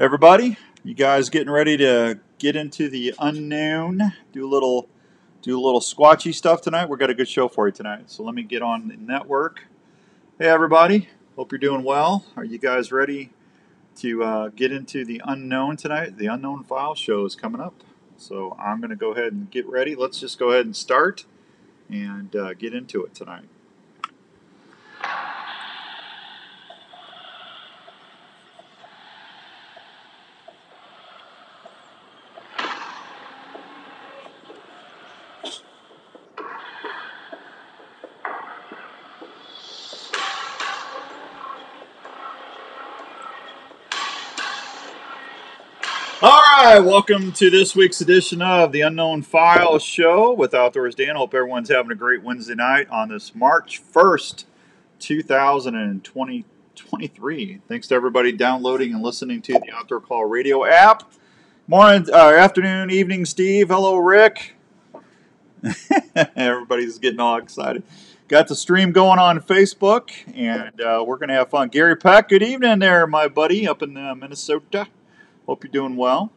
Everybody, you guys getting ready to get into the unknown? Do a little, do a little squatchy stuff tonight. We've got a good show for you tonight. So let me get on the network. Hey, everybody. Hope you're doing well. Are you guys ready to uh, get into the unknown tonight? The unknown file show is coming up. So I'm going to go ahead and get ready. Let's just go ahead and start and uh, get into it tonight. Right, welcome to this week's edition of the Unknown File Show with Outdoors Dan. Hope everyone's having a great Wednesday night on this March 1st, 2023. Thanks to everybody downloading and listening to the Outdoor Call Radio app. Morning, uh, afternoon, evening, Steve. Hello, Rick. Everybody's getting all excited. Got the stream going on Facebook, and uh, we're going to have fun. Gary Peck, good evening there, my buddy, up in uh, Minnesota. Hope you're doing well.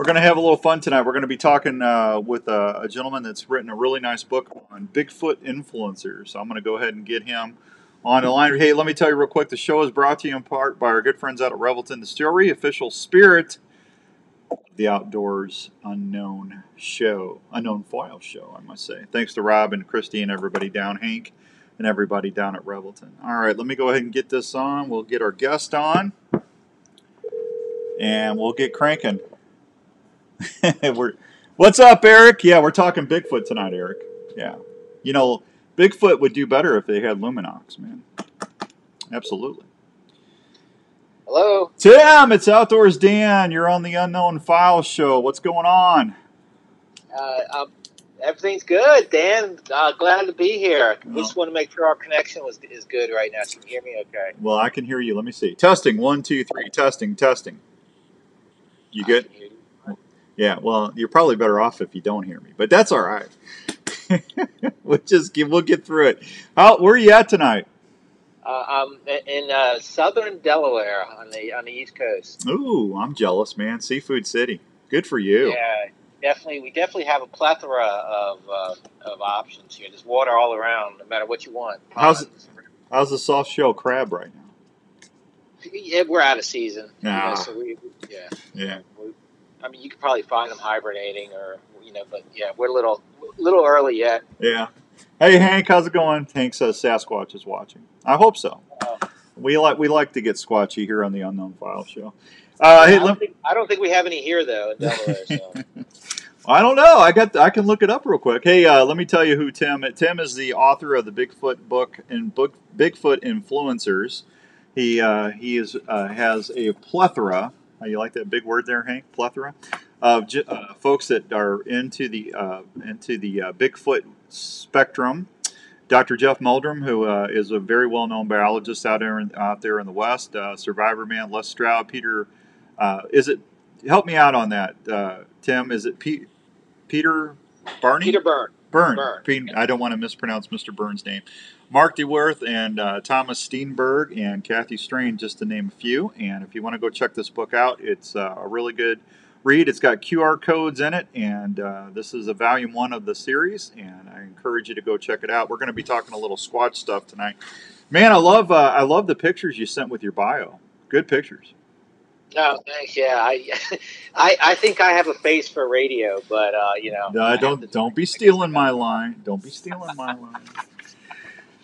We're going to have a little fun tonight. We're going to be talking uh, with a, a, gentleman that's written a really nice book on Bigfoot influencers. So I'm going to go ahead and get him on the line. Hey, let me tell you real quick the show is brought to you in part by our good friends out at Revelton Distillery, official spirit the Outdoors Unknown Show, Unknown Foil Show, I must say. Thanks to Rob and Christy and everybody down, Hank, and everybody down at Revelton. All right, let me go ahead and get this on. We'll get our guest on and we'll get cranking. we're, what's up, Eric? Yeah, we're talking Bigfoot tonight, Eric. Yeah, you know, Bigfoot would do better if they had Lumenok, man. Absolutely. Hello, Tim. It's Outdoors Dan. You're on the Unknown File Show. What's going on? uh, um, everything's good, Dan. Uh, glad to be here. We just want to make sure our connection was is good right now. Can you hear me? Okay. Well, I can hear you. Let me see. Testing. One, two, three. Testing. Testing. You good? Yeah. Well, you're probably better off if you don't hear me, but that's all right. we'll just get, we'll get through it. How where are you at tonight? Uh, I'm in uh, southern Delaware on the on the East Coast. Ooh, I'm jealous, man. Seafood City. Good for you. Yeah, definitely. We definitely have a plethora of uh, of options here. There's water all around, no matter what you want. How's how's the soft shell crab right now? Yeah, we're out of season. Yeah. You know, so we, yeah. Yeah. We, I mean, you could probably find them hibernating, or you know, but yeah, we're a little little early yet. Yeah. Hey Hank, how's it going? Hank says Sasquatch is watching. I hope so. Uh, We like we like to get squatchy here on the Unknown File Show. Uh, hey, I, don't think, I don't think we have any here though in Delaware. So. I don't know. I got. I can look it up real quick. Hey, uh, let me tell you who Tim. Tim is the author of the Bigfoot book and book Bigfoot influencers. He uh, he is uh, has a plethora. You like that big word there, Hank? Plethora of uh, folks that are into the uh, into the uh, Bigfoot spectrum. Dr. Jeff Meldrum, who uh, is a very well known biologist out there in, out there in the West, uh, Survivor Man, Les Stroud, Peter. Uh, is it? Help me out on that, Tim. Is it Pete, Peter Barney? Peter Byrne. Byrne. Byrne. I don't want to mispronounce Mr. Burns' name. Mark DeWerth and uh, Thomas Steenberg and Kathy Strain, just to name a few. And if you want to go check this book out, it's uh, a really good read. It's got QR codes in it, and uh, this is a volume one of the series. And I encourage you to go check it out. We're going to be talking a little Squatch stuff tonight. Man, I love uh, I love the pictures you sent with your bio. Good pictures. No, thanks. Yeah, I, I, I think I have a face for radio, but uh, you know. No, I don't don't be stealing my line. Don't be stealing my line.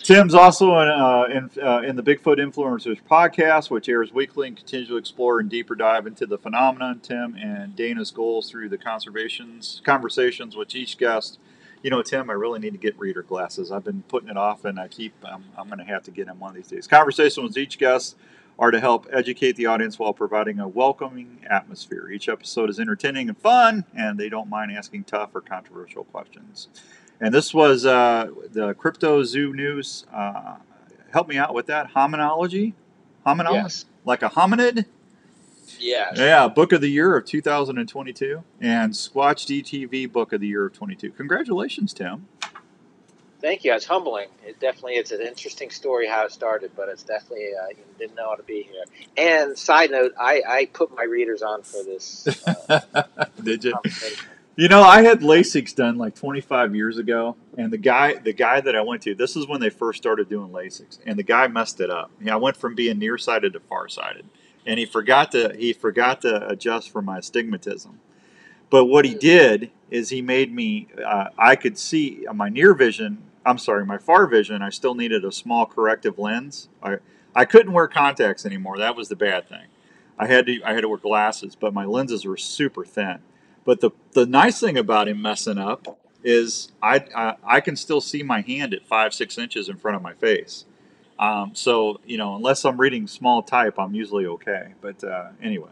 Tim's also in, uh, in, uh, in the Bigfoot Influencers podcast, which airs weekly and continues to explore and deeper dive into the phenomenon. Tim and Dana's goals through the conservations conversations with each guest. You know, Tim, I really need to get reader glasses. I've been putting it off, and I keep. I'm, I'm going to have to get them one of these days. Conversations with each guest are to help educate the audience while providing a welcoming atmosphere. Each episode is entertaining and fun, and they don't mind asking tough or controversial questions. And this was uh, the Crypto Zoo News. Uh, help me out with that. Hominology? Hominology? Yes. Like a hominid? Yes. Yeah, Book of the Year of 2022 and Squatch DTV Book of the Year of 22. Congratulations, Tim. Thank you. It's humbling. It definitely it's an interesting story how it started, but it's definitely uh, you didn't know how to be here. And side note, I, I put my readers on for this. Uh, Did you? You know, I had LASIKs done like 25 years ago, and the guy, the guy that I went to, this is when they first started doing LASIK, and the guy messed it up. Yeah, I went from being nearsighted to farsighted, and he forgot to he forgot to adjust for my astigmatism. But what he did is he made me uh, I could see my near vision. I'm sorry, my far vision. I still needed a small corrective lens. I I couldn't wear contacts anymore. That was the bad thing. I had to I had to wear glasses, but my lenses were super thin. But the the nice thing about him messing up is I I, I can still see my hand at five six inches in front of my face. Um, so you know, unless I'm reading small type, I'm usually okay. But uh, anyway,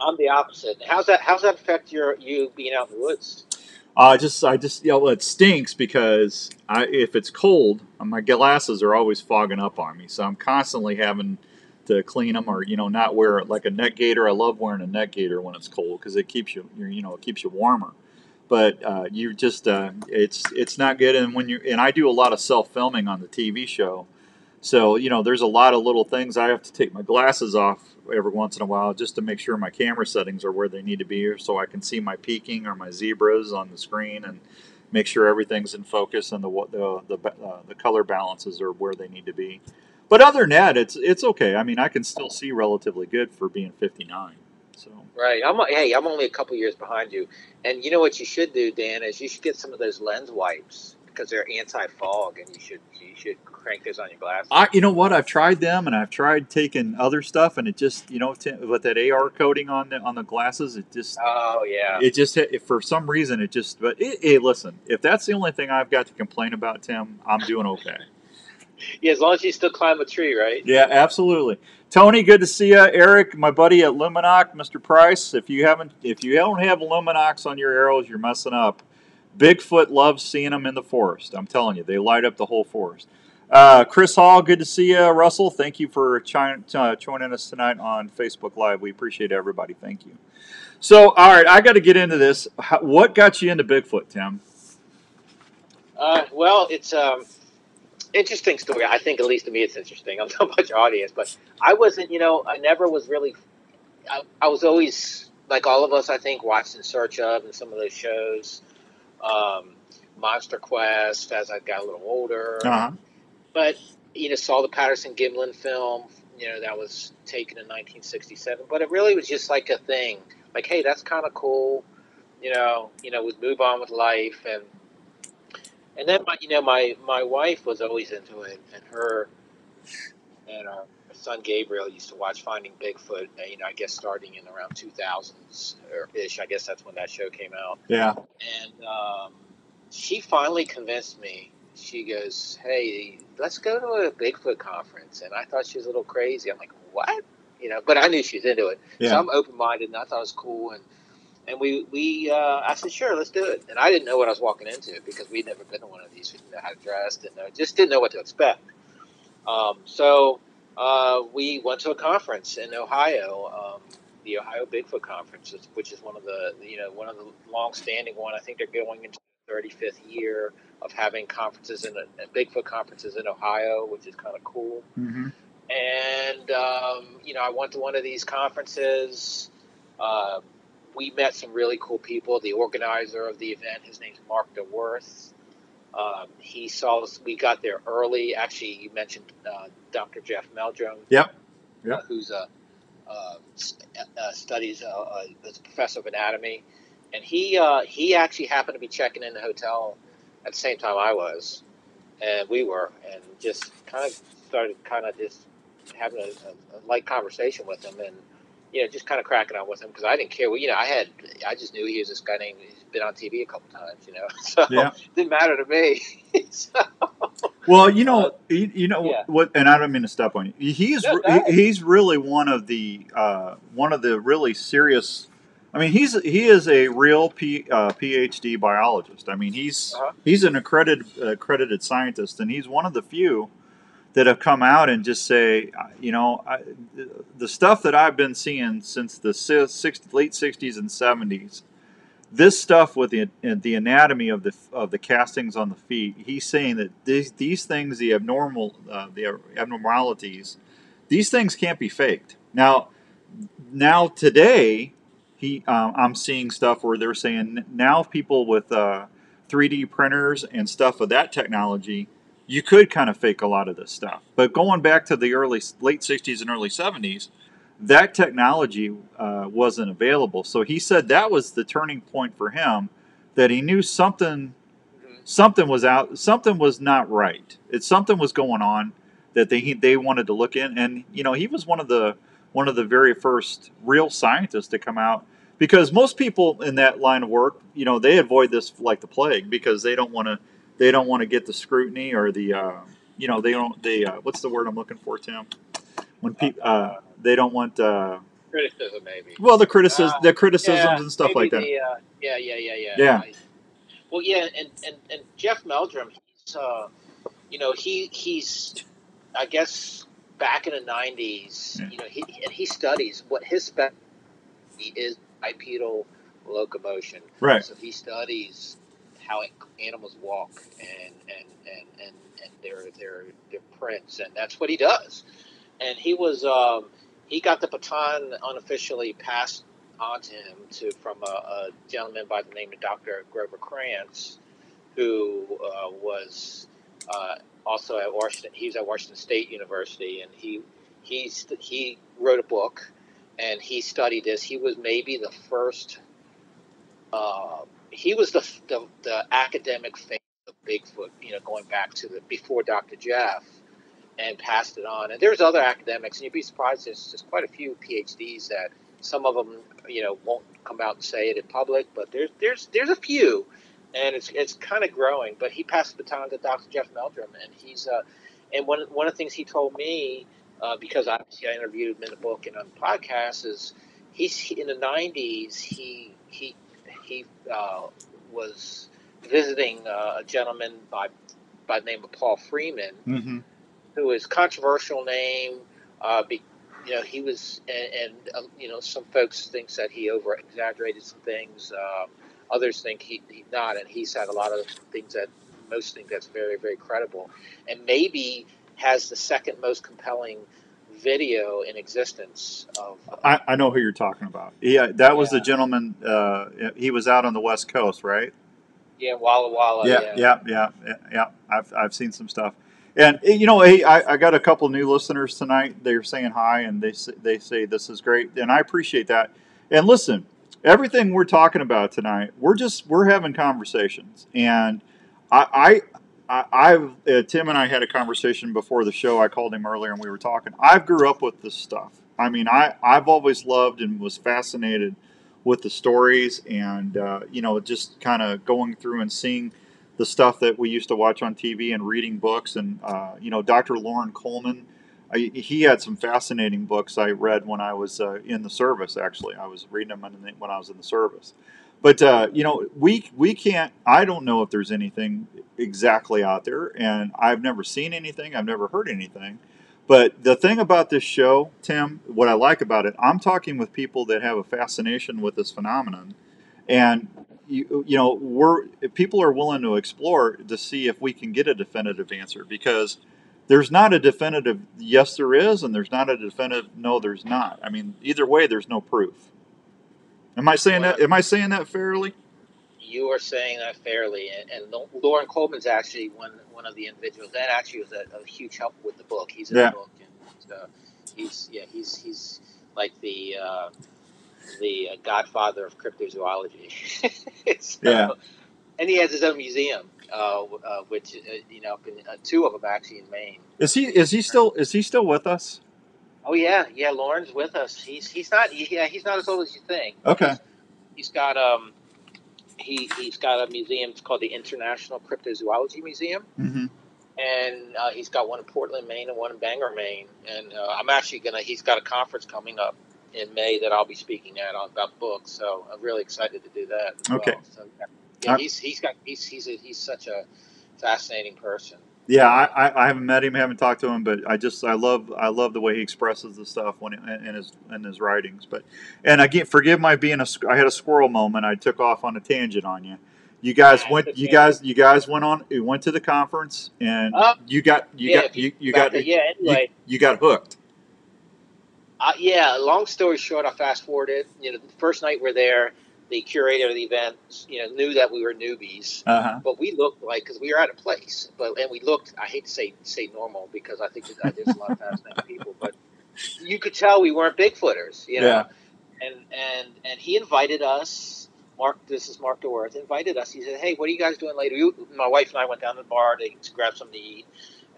I'm the opposite. How's that? How's that affect your you being out in the woods? Uh, just I just yeah, well, it stinks because I, if it's cold, my glasses are always fogging up on me, so I'm constantly having to clean them or you know not wear like a neck gaiter. I love wearing a neck gaiter when it's cold because it keeps you you know it keeps you warmer. But uh, you just uh, it's it's not good. And when you and I do a lot of self filming on the TV show, so you know there's a lot of little things I have to take my glasses off every once in a while just to make sure my camera settings are where they need to be, so I can see my peaking or my zebras on the screen and make sure everything's in focus and the the the, uh, the color balances are where they need to be. But other than that, it's it's okay. I mean, I can still see relatively good for being 59. So right, I'm hey, I'm only a couple years behind you, and you know what you should do, Dan, is you should get some of those lens wipes because they're anti-fog, and you should you should crank those on your glasses. I, you know what? I've tried them, and I've tried taking other stuff, and it just you know t- with that AR coating on the on the glasses, it just oh yeah, it just for some reason it just. But it, hey, listen, if that's the only thing I've got to complain about, Tim, I'm doing okay. Yeah, as long as you still climb a tree, right? Yeah, absolutely. Tony, good to see you. Eric, my buddy at Lumenok, Mr. Price. If you haven't, if you don't have Lumenok on your arrows, you're messing up. Bigfoot loves seeing them in the forest. I'm telling you, they light up the whole forest. Uh, Chris Hall, good to see you. Russell, thank you for chi- uh, joining us tonight on Facebook Live. We appreciate everybody. Thank you. So, all right, I got to get into this. How, what got you into Bigfoot, Tim? Uh, well, it's um, interesting story. I think, at least to me, it's interesting. I'm talking about your audience, but I wasn't, you know, I never was really. I, I was always like all of us. I think watched In Search of and some of those shows, um, Monster Quest as I got a little older. Uh-huh. But you know, saw the Patterson Gimlin film. You know, that was taken in 1967. But it really was just like a thing. Like, hey, that's kind of cool. You know, you know, we'd move on with life and and then my, you know, my my wife was always into it, and her son Gabriel used to watch Finding Bigfoot. uh, You know, I guess starting in around 2000s or ish. I guess that's when that show came out. Yeah. And um, she finally convinced me. She goes, "Hey, let's go to a Bigfoot conference." And I thought she was a little crazy. I'm like, "What?" You know, but I knew she was into it. Yeah. So I'm open minded, and I thought it was cool. And and we we uh, I said, "Sure, let's do it." And I didn't know what I was walking into because we'd never been to one of these. We didn't know how to dress, didn't know, just didn't know what to expect. Um, so uh, we went to a conference in Ohio, um, the Ohio Bigfoot Conference, which is one of the you know one of the long-standing one. I think they're going into the 35th year of having conferences in a, Bigfoot conferences in Ohio, which is kind of cool. Mm-hmm. And um, you know, I went to one of these conferences. Uh, we met some really cool people. The organizer of the event, his name's Mark DeWerth. Um, he saw us. We got there early. Actually, you mentioned uh, Dr. Jeff Meldrum. Yep. Yep. Uh, who's a uh, uh, studies uh, uh, as a professor of anatomy, and he uh, he actually happened to be checking in the hotel at the same time I was, and we were, and just kind of started kind of just having a, a, a light conversation with him, and you know, just kind of cracking on with him because I didn't care. Well, you know, I had, I just knew he was this guy named. He's been on TV a couple times, you know, so Yeah. it didn't matter to me. so, Well, you know, you, you know Yeah. what, and I don't mean to step on you. He's No, go ahead. he's really one of the uh, one of the really serious. I mean, he's he is a real P, uh, PhD biologist. I mean, he's Uh-huh. he's an accredited accredited scientist, and he's one of the few that have come out and just say, uh, you know, I, the stuff that I've been seeing since the late '60s and '70s this stuff with the the anatomy of the of the castings on the feet, he's saying that these these things, the abnormal, uh, the abnormalities, these things can't be faked. Now, now today, he um, I'm seeing stuff where they're saying now people with uh, 3D printers and stuff of that technology, you could kind of fake a lot of this stuff. But going back to the early late 60s and early 70s that technology uh, wasn't available. So he said that was the turning point for him that he knew something something was out something was not right. It something was going on that they they wanted to look in and you know he was one of the one of the very first real scientists to come out because most people in that line of work, you know, they avoid this like the plague because they don't want to they don't want to get the scrutiny or the uh, you know they don't they uh, what's the word I'm looking for Tim when people uh, they don't want uh, criticism, maybe. Well, the criticism, uh, the criticisms yeah, and stuff like that. The, uh, yeah, yeah, yeah, yeah. Yeah. Well, yeah, and, and, and Jeff Meldrum, he's, uh, you know, he he's, I guess, back in the '90s, yeah. you know, he and he studies what his specialty is bipedal locomotion. Right. So he studies how animals walk and and and and, and their their their prints, and that's what he does and he was um, he got the baton unofficially passed on to him to from a, a gentleman by the name of Dr. Grover Krantz, who uh, was uh, also at Washington. He was at Washington State University, and he he he wrote a book, and he studied this. He was maybe the first. Uh, he was the, the, the academic face of Bigfoot, you know, going back to the before Dr. Jeff and passed it on. And there's other academics, and you'd be surprised. There's just quite a few PhDs that some of them, you know, won't come out and say it in public, but there's there's there's a few, and it's it's kind of growing. But he passed the baton to Dr. Jeff Meldrum, and he's uh, and one one of the things he told me uh, because obviously I interviewed him in the book and on the podcast is he's in the 90s he he he uh, was visiting uh, a gentleman by by the name of Paul Freeman. Mm-hmm who is controversial name. Uh, be, you know, he was, and, and um, you know, some folks think that he over exaggerated some things. Um, others think he, he not, and he's had a lot of things that most think that's very, very credible, and maybe has the second most compelling video in existence of. Uh, I, I know who you're talking about. Yeah, that was yeah. the gentleman. Uh, he was out on the West Coast, right? Yeah, Walla Walla. Yeah, yeah, yeah, yeah. yeah. I've I've seen some stuff. And you know, hey, I, I got a couple new listeners tonight. They're saying hi, and they they say this is great, and I appreciate that. And listen, everything we're talking about tonight, we're just we're having conversations, and I, I, have uh, Tim and I had a conversation before the show. I called him earlier, and we were talking. I've grew up with this stuff. I mean, I I've always loved and was fascinated with the stories, and uh, you know, just kind of going through and seeing the stuff that we used to watch on TV and reading books. And, uh, you know, Dr. Loren Coleman, I, he had some fascinating books I read when I was uh, in the service, actually. I was reading them when I was in the service. But, uh, you know, we, we can't, I don't know if there's anything exactly out there, and I've never seen anything, I've never heard anything. But the thing about this show, Tim, what I like about it, I'm talking with people that have a fascination with this phenomenon. And you, you know, we're people are willing to explore to see if we can get a definitive answer because there's not a definitive yes there is and there's not a definitive no there's not. I mean, either way, there's no proof. Am I saying that? Am I saying that fairly? You are saying that fairly, and, and Loren Coleman's actually one one of the individuals that actually was a, a huge help with the book. He's in yeah. the book, and uh, he's yeah he's he's like the uh, the uh, godfather of cryptozoology. so, yeah. And he has his own museum, uh, uh, which uh, you know, uh, two of them actually in Maine. Is he is he still is he still with us? Oh yeah, yeah. Loren's with us. He's he's not yeah he's not as old as you think. Okay. he's, got um he he's got a museum. It's called the International Cryptozoology Museum. Mm-hmm and uh, he's got one in Portland, Maine, and one in Bangor, Maine. And uh, I'm actually gonna. He's got a conference coming up in May that I'll be speaking at about books. So I'm really excited to do that. okay. Well. So, yeah, he's he's got he's he's a, he's such a fascinating person. Yeah, I, I, I haven't met him, haven't talked to him, but I just I love I love the way he expresses the stuff when in his in his writings. But and again, forgive my being a I had a squirrel moment. I took off on a tangent on you. You guys went. You guys. You guys went on. You went to the conference, and Oh. you got. You Yeah, got. You, you got. to- yeah. You, Anyway, you got hooked. uh, yeah. Long story short, I fast forwarded. You know, the first night we're there, the curator of the event, you know, knew that we were newbies. Uh huh. but we looked like because we were out of place, but and we looked. I hate to say say normal because I think that there's a lot of fascinating people, but you could tell we weren't Bigfooters, you know. Yeah. And and and he invited us. Mark, this is Mark DeWerth. Invited us. He said, "Hey, what are you guys doing later?" You, my wife and I went down to the bar to, to grab something to eat,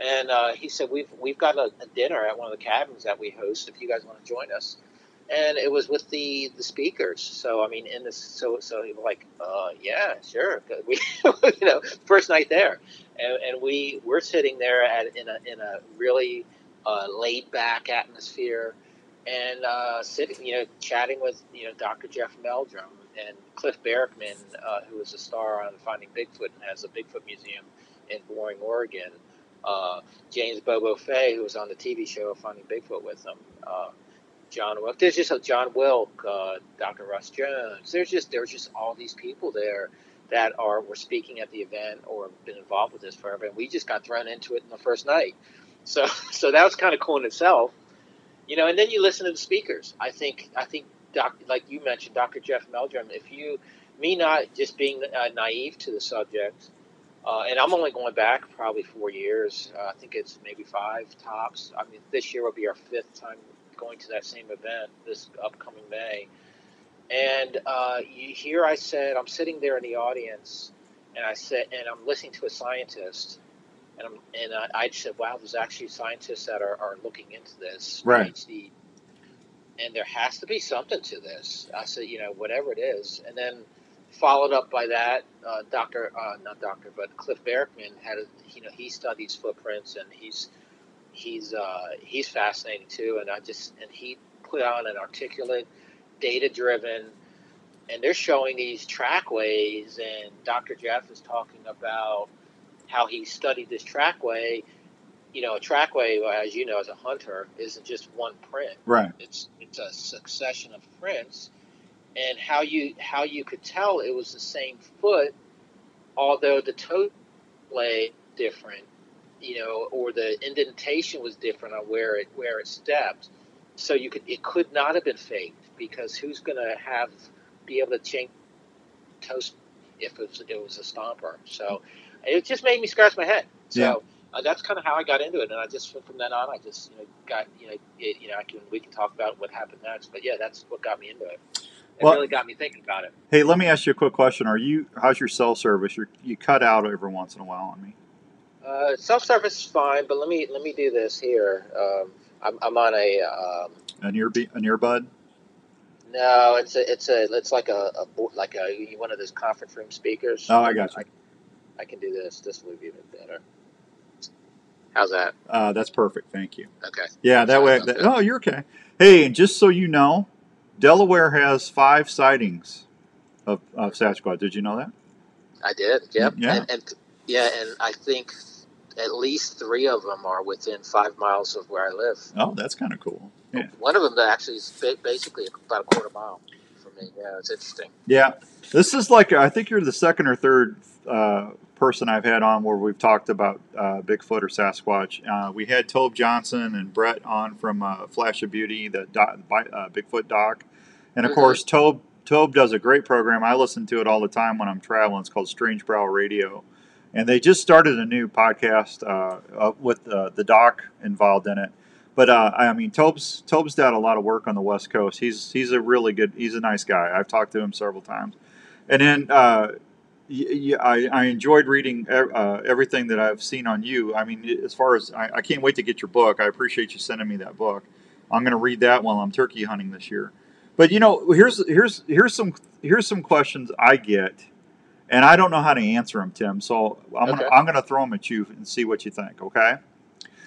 and uh, he said, "We've we've got a, a dinner at one of the cabins that we host. If you guys want to join us." And it was with the the speakers. So I mean, in this, so so he was like, uh, yeah, sure. We, you know, first night there, and, and we we're sitting there at in a in a really uh, laid back atmosphere, and uh, sitting, you know, chatting with you know Dr. Jeff Meldrum and Cliff Barackman, uh, who is a star on Finding Bigfoot and has a Bigfoot museum in Boring, Oregon. Uh, James Bobo Fay, who was on the TV show Finding Bigfoot with them. John Wilk. There's just a John Wilk, uh, Dr. Russ Jones. There's just there's just all these people there that are were speaking at the event or been involved with this forever, and we just got thrown into it in the first night. So so that was kind of cool in itself, you know. And then you listen to the speakers. I think I think doc, like you mentioned, Dr. Jeff Meldrum. If you me not just being uh, naive to the subject. Uh, and I'm only going back probably four years. Uh, I think it's maybe five tops. I mean, this year will be our fifth time going to that same event this upcoming May. And uh, here I said, I'm sitting there in the audience, and I said, and I'm listening to a scientist, and I'm, and I, I said, wow, there's actually scientists that are, are looking into this, Right. PhD, and there has to be something to this. I said, you know, whatever it is, and then followed up by that, uh, Doctor, uh, not Doctor, but Cliff Barackman had, a, you know, he studies footprints, and he's he's uh, he's fascinating too, and I just and he put on an articulate, data driven, and they're showing these trackways, and Dr. Jeff is talking about how he studied this trackway. You know, a trackway, as you know, as a hunter, isn't just one print. Right. It's it's a succession of prints, and how you how you could tell it was the same foot, although the toe lay different you know, or the indentation was different on where it where it stepped. So you could it could not have been faked because who's going to have be able to change toast if it was, it was a stomper? So it just made me scratch my head. So Yeah. uh, that's kind of how I got into it, and I just from then on I just you know got you know it, you know I can we can talk about what happened next, but yeah, that's what got me into it. It Well- really got me thinking about it. Hey, let me ask you a quick question. Are you? How's your cell service? You're, you cut out every once in a while on me. Uh, self service is fine, but let me let me do this here. Um, I'm, I'm on a um, An ear, an earbud. No, it's a, it's a, it's like a, a like a one of those conference room speakers. Oh, I got you. I, I can do this. This will be even better. How's that? Uh, that's perfect. Thank you. Okay. Yeah, that Sorry way. That. oh, you're okay. Hey, and just so you know, Delaware has five sightings of, of Sasquatch. Did you know that? I did. Yep. Yeah. And, and yeah, and I think at least three of them are within five miles of where I live. Oh, that's kind of cool. Yeah. One of them actually is basically about a quarter mile from me. Yeah, it's interesting. Yeah, this is like I think you're the second or third uh, person I've had on where we've talked about uh, Bigfoot or Sasquatch. Uh, we had Tobe Johnson and Brett on from uh, Flash of Beauty, the doc, uh, Bigfoot doc, and of Mhm. course Tobe. Tobe does a great program. I listen to it all the time when I'm traveling. It's called Strange Brow Radio, and they just started a new podcast uh, uh, with uh, the doc involved in it. But uh, I mean, Tobe's Tobe's done a lot of work on the West Coast. He's he's a really good. He's a nice guy. I've talked to him several times, and then uh, y- y- I, I enjoyed reading uh, everything that I've seen on you. I mean, as far as I, I can't wait to get your book. I appreciate you sending me that book. I'm going to read that while I'm turkey hunting this year. But you know, here's here's here's some here's some questions I get, and I don't know how to answer them, Tim. So I'm Okay. gonna, I'm going to throw them at you and see what you think. Okay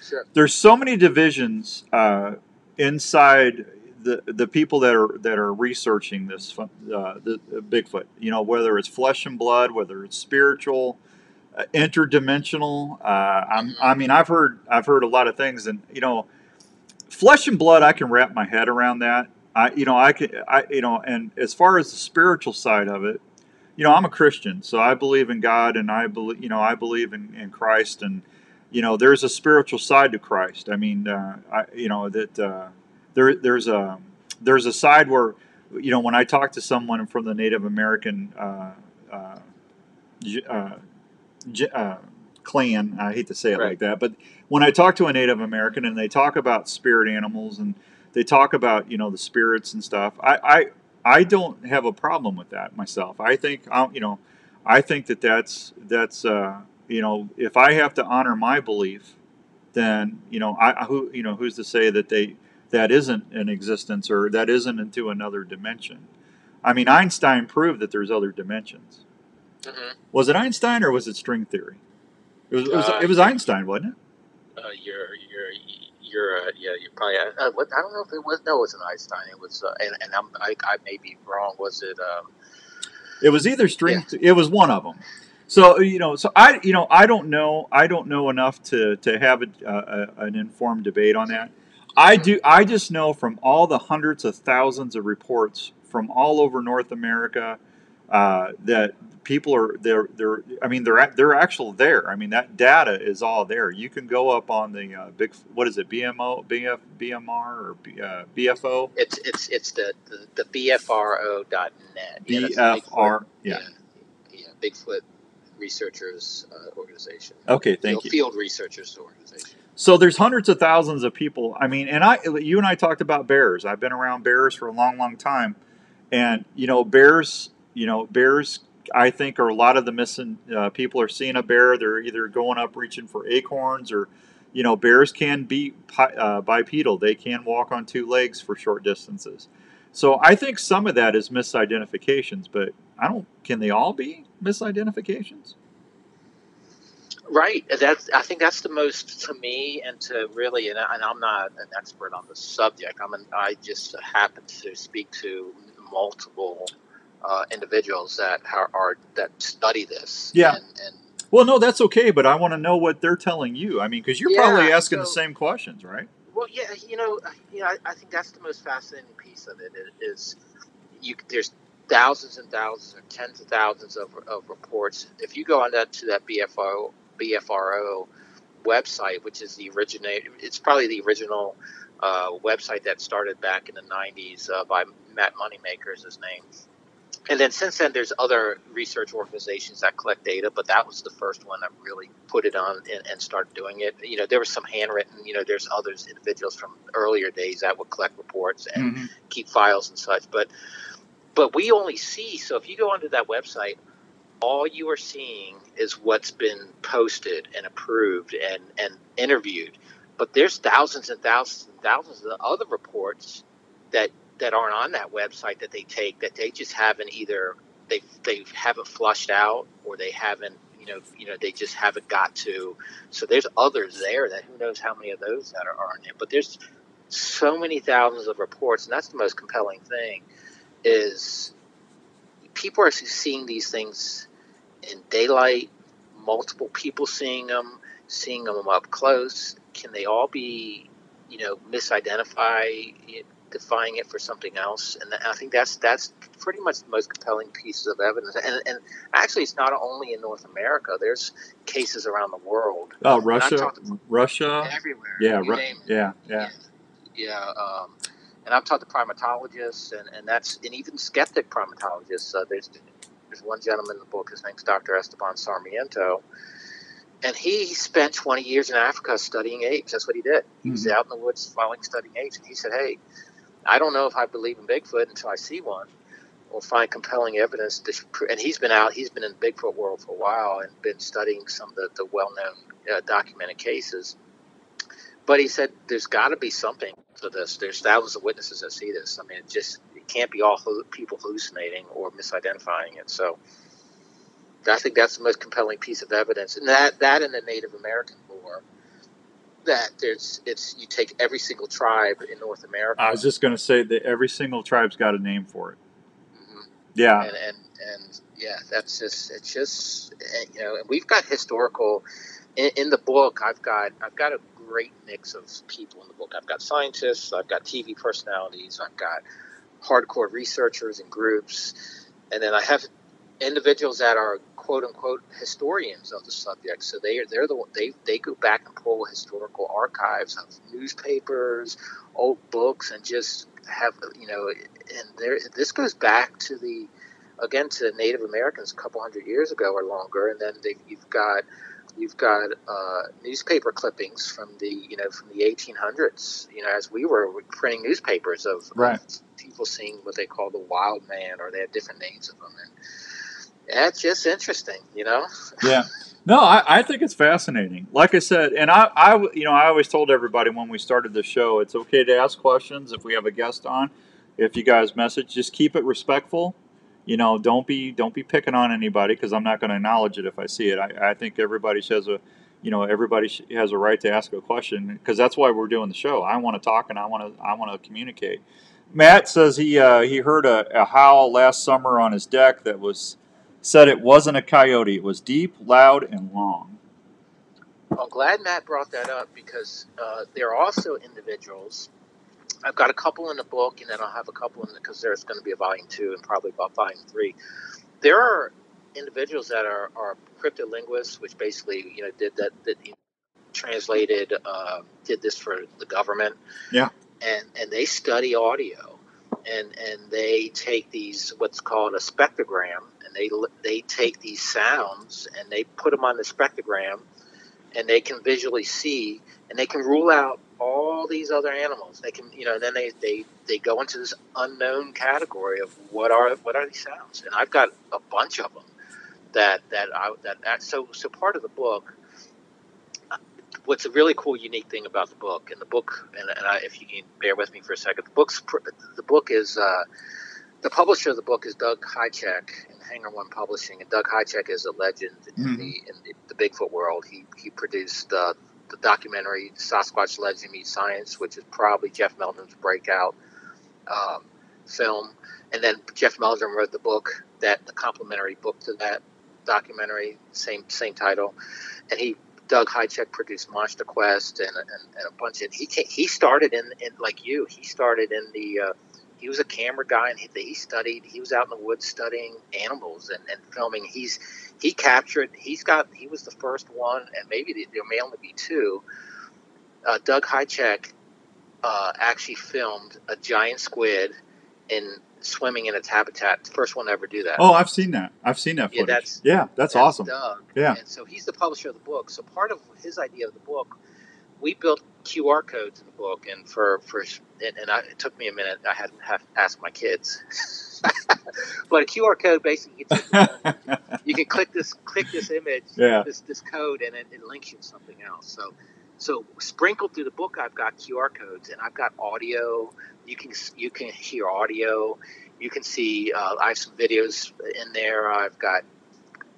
Sure. there's so many divisions uh, inside the the people that are that are researching this uh, the, the Bigfoot. You know, whether it's flesh and blood, whether it's spiritual, uh, interdimensional. Uh, I'm, I mean, I've heard I've heard a lot of things, and you know, flesh and blood. I can wrap my head around that. I, you know, I can, I, you know, and as far as the spiritual side of it, you know, I'm a Christian, so I believe in God, and I believe, you know, I believe in, in Christ, and you know, there's a spiritual side to Christ. I mean, uh, I, you know, that uh, there, there's a, there's a side where, you know, when I talk to someone from the Native American uh, uh, uh, uh, clan. I hate to say it Right. like that, but when I talk to a Native American and they talk about spirit animals and they talk about you know the spirits and stuff, I I, I don't have a problem with that myself. I think I, you know, I think that that's that's uh, you know if I have to honor my belief, then you know I who you know who's to say that they that isn't an existence or that isn't into another dimension. I mean, Einstein proved that there's other dimensions. Mhm. Was it Einstein or was it string theory? It was. It was, Uh, it was Einstein, wasn't it? Uh, you're you're you're uh, yeah you're probably uh, what, I don't know if it was no it wasn't Einstein it was uh, and and I'm, I I may be wrong was it um, It was either string. It was one of them. So you know, so I you know I don't know I don't know enough to to have a, a, an informed debate on that. I do. I just know from all the hundreds of thousands of reports from all over North America uh, that people are they're they're. I mean, they're they're actual there. I mean, that data is all there. You can go up on the uh, big. What is it? BMO, BF, BMR, or B, uh, BFO? it's it's it's the the, the BFRO.net yeah, that's BFR. Bigfoot- Yeah. yeah Bigfoot researchers uh, organization Okay. Thank field, you. field researchers organization So there's hundreds of thousands of people. I mean, and I, you and I talked about bears. I've been around bears for a long, long time, and you know, bears. You know, bears. I think are a lot of the missing uh, people are seeing a bear. They're either going up reaching for acorns, or you know, bears can be uh, bipedal. They can walk on two legs for short distances. So I think some of that is misidentifications, but I don't. Can they all be misidentifications? Right. That's. I think that's the most to me, and to really, and, I, I'm not an expert on the subject. I'm. An, I just happen to speak to multiple uh, individuals that are, are that study this. Yeah. And, and Well, no, that's okay, but I want to know what they're telling you. I mean, because you're Yeah, probably asking the same questions, right? well, yeah, you know, you know, I, I think that's the most fascinating piece of it is you. There's thousands and thousands, or tens of thousands of, of reports. If you go on that to that BFO BFRO website, which is the originate, it's probably the original uh, website that started back in the '90s uh, by Matt Moneymaker is his name. And then since then, there's other research organizations that collect data, but that was the first one that really put it on and, and started doing it. You know, there was some handwritten. You know, there's others individuals from earlier days that would collect reports and Mhm. keep files and such. But but we only see so if you go onto that website, all you are seeing is what's been posted and approved and and interviewed. But there's thousands and thousands and thousands of other reports that that aren't on that website that they take that they just haven't either they they haven't flushed out or they haven't you know you know they just haven't got to. So there's others there that who knows how many of those that are, are in there. But there's so many thousands of reports and that's the most compelling thing is people are seeing these things in daylight multiple people seeing them seeing them up close. Can they all be you know misidentify defying it for something else and i think that's that's pretty much the most compelling pieces of evidence and, and actually it's not only in north america there's cases around the world Oh, Russia, Russia. everywhere Yeah, Ru- it. yeah, yeah. yeah. Um, and I've talked to primatologists, and, and that's and even skeptic primatologists. Uh, there's there's one gentleman in the book. His name's Dr. Esteban Sarmiento, and he spent 20 years in Africa studying apes. That's what he did. He was Mhm. out in the woods following studying apes, and he said, "Hey, I don't know if I believe in Bigfoot until I see one." Or find compelling evidence, to, and he's been out. He's been in the Bigfoot world for a while and been studying some of the, the well-known uh, documented cases. But he said there's got to be something to this. There's thousands of witnesses that see this. I mean, it just it can't be all people hallucinating or misidentifying it. So I think that's the most compelling piece of evidence, and that that and the Native American that there's it's you take every single tribe in North America, I was just going to say that every single tribe's got a name for it. Mhm. Yeah, and and and yeah, that's just it's just you know, and we've got historical in, in the book. I've got I've got a great mix of people in the book. I've got scientists, I've got TV personalities, I've got hardcore researchers and groups, and then I have individuals that are quote unquote historians of the subject. So they are they're the they they go back and pull historical archives of newspapers, old books, and just have you know, and there this goes back to the again to Native Americans a couple hundred years ago or longer, and then they, you've got you've got uh, newspaper clippings from the you know from the 1800s. You know, as we were printing newspapers of, right. of people seeing what they call the wild man, or they have different names of them, and that's just interesting. You know. Yeah. No, I, I think it's fascinating. Like I said, and I, I, you know, I always told everybody when we started the show, it's okay to ask questions if we have a guest on. If you guys message, just keep it respectful you know, don't be don't be picking on anybody because I'm not going to acknowledge it if I see it. I, I think everybody has a, you know, everybody has a right to ask a question because that's why we're doing the show. I want to talk and I want to I want to communicate. Matt says he uh, he heard a, a howl last summer on his deck that was said it wasn't a coyote. It was deep, loud, and long. I'm glad Matt brought that up because uh, there are also individuals I've got a couple in the book, and then I'll have a couple in because there's going to be a volume two and probably about volume three. There are individuals that are, are cryptolinguists, which basically you know did that, that you know, translated, uh, did this for the government. Yeah. And and they study audio, and and they take these what's called a spectrogram, and they they take these sounds and they put them on the spectrogram, and they can visually see, and they can rule out all these other animals. They can, you know, then they, they, they go into this unknown category of what are what are these sounds, and I've got a bunch of them that that I that so so part of the book. What's a really cool, unique thing about the book, and the book, and, and I, if you can bear with me for a second, the book's the book is uh, the publisher of the book is Doug Hajicek and Hangar One Publishing, and Doug Hajicek is a legend mm-hmm. in the in the, the Bigfoot world. He he produced uh, the documentary Sasquatch Legend Meets Science, which is probably Jeff Meldrum's breakout um, film. And then Jeff Meldrum wrote the book that the complementary book to that documentary, same same title. And he Doug Hajicek produced Monster Quest and, and, and a bunch of he he started in, in like you he started in the uh, he was a camera guy and he, he studied. He was out in the woods studying animals and, and filming. He's he captured he's got he was the first one and maybe there may only be two uh, doug Hajicek uh, actually filmed a giant squid in swimming in its habitat. First one to ever do that. Oh i've seen that. I've seen that footage. yeah that's, yeah, that's, that's awesome. Doug. yeah. And so he's the publisher of the book. So part of his idea of the book we built QR codes in the book, and for for and, and I, it took me a minute. I had to have ask my kids. but a QR code basically you can click this click this image, yeah. this this code, and it, it links you to something else. So so sprinkled through the book, I've got QR codes and I've got audio. You can you can hear audio. You can see. Uh, I have some videos in there. I've got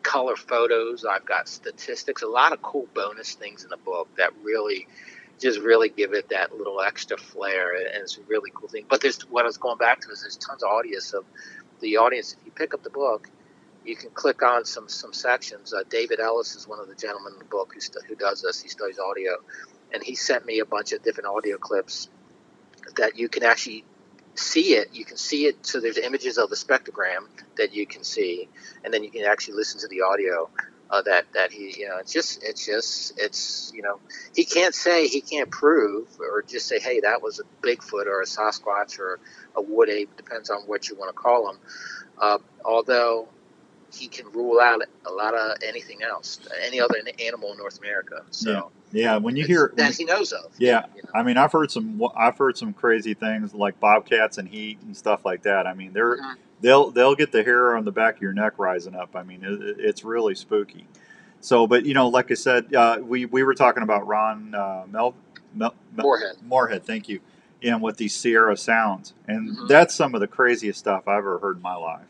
color photos. I've got statistics. A lot of cool bonus things in the book that really just really give it that little extra flair, and it's a really cool thing. But there's what I was going back to is there's tons of audio. So the audience, if you pick up the book, you can click on some some sections. Uh, David Ellis is one of the gentlemen in the book who, who does this. He studies audio, and he sent me a bunch of different audio clips that you can actually see it. You can see it. So there's images of the spectrogram that you can see, and then you can actually listen to the audio uh, that that he you know it's just it's just it's you know he can't say he can't prove or just say hey that was a Bigfoot or a Sasquatch or a wood ape depends on what you want to call him. Uh, although he can rule out a lot of anything else, any other animal in North America. So. Yeah. Yeah, when you hear that he knows of. Yeah, you know. I mean, I've heard some. I've heard some crazy things like bobcats and heat and stuff like that. I mean, they're mm-hmm they'll they'll get the hair on the back of your neck rising up. I mean, it, it's really spooky. So, but you know, like I said, uh, we we were talking about Ron uh, Mel, Mel, Morehead. Morehead, thank you. And with these Sierra sounds, and mm-hmm. that's some of the craziest stuff I've ever heard in my life.